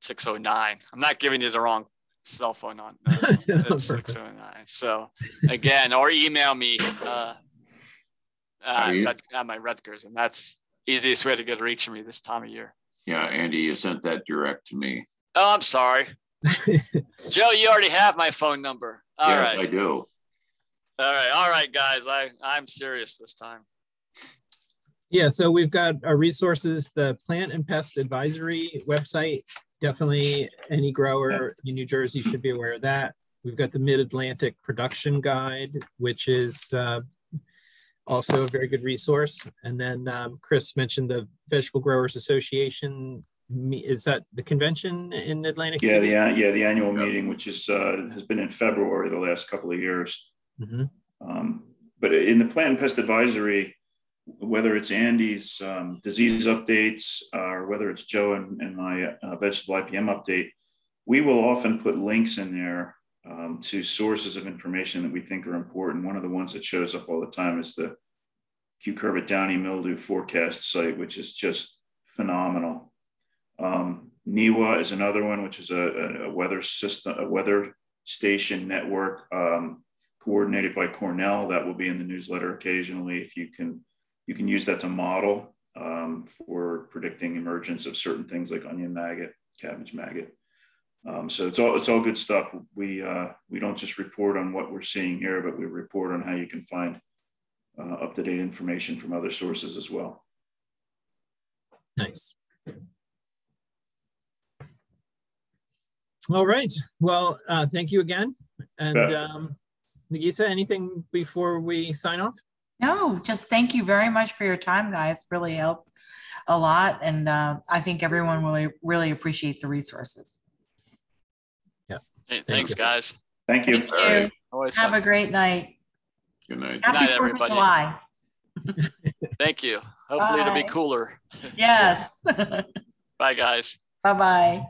609. I'm not giving you the wrong cell phone on. No, it's 609. So again, or email me uh, uh, at, at my Rutgers, and that's easiest way to get reach me this time of year. Yeah, Andy, you sent that direct to me. Oh, I'm sorry. Joe, you already have my phone number. All yes, right. I do. All right, all right, guys. I I'm serious this time. Yeah, so we've got our resources, the plant and pest advisory website definitely any grower in New Jersey should be aware of that. We've got the Mid-Atlantic Production Guide, which is uh, also a very good resource. And then um, Chris mentioned the Vegetable Growers Association. Is that the convention in Atlantic yeah, City? The, yeah, the annual meeting, which is uh, has been in February the last couple of years. Mm -hmm. um, but in the plant and pest advisory, whether it's Andy's um, disease updates uh, or whether it's Joe and, and my uh, vegetable IPM update, we will often put links in there um, to sources of information that we think are important. One of the ones that shows up all the time is the cucurbit downy mildew forecast site, which is just phenomenal. Um, NEWA is another one, which is a, a, weather system, a weather station network um, coordinated by Cornell. That will be in the newsletter occasionally if you can you can use that to model um, for predicting emergence of certain things like onion maggot, cabbage maggot. Um, so it's all it's all good stuff. We uh, we don't just report on what we're seeing here, but we report on how you can find uh, up to date information from other sources as well. Nice. All right. Well, uh, thank you again. And um, Nagisa, anything before we sign off? No, just thank you very much for your time, guys. Really helped a lot. And uh, I think everyone really, really appreciate the resources. Yeah. Hey, thanks, you. guys. Thank you. Thank you. Always Have fun. a great night. Good night. Happy Good night, everybody. July. Thank you. Hopefully Bye. it'll be cooler. Yes. Bye, guys. Bye-bye.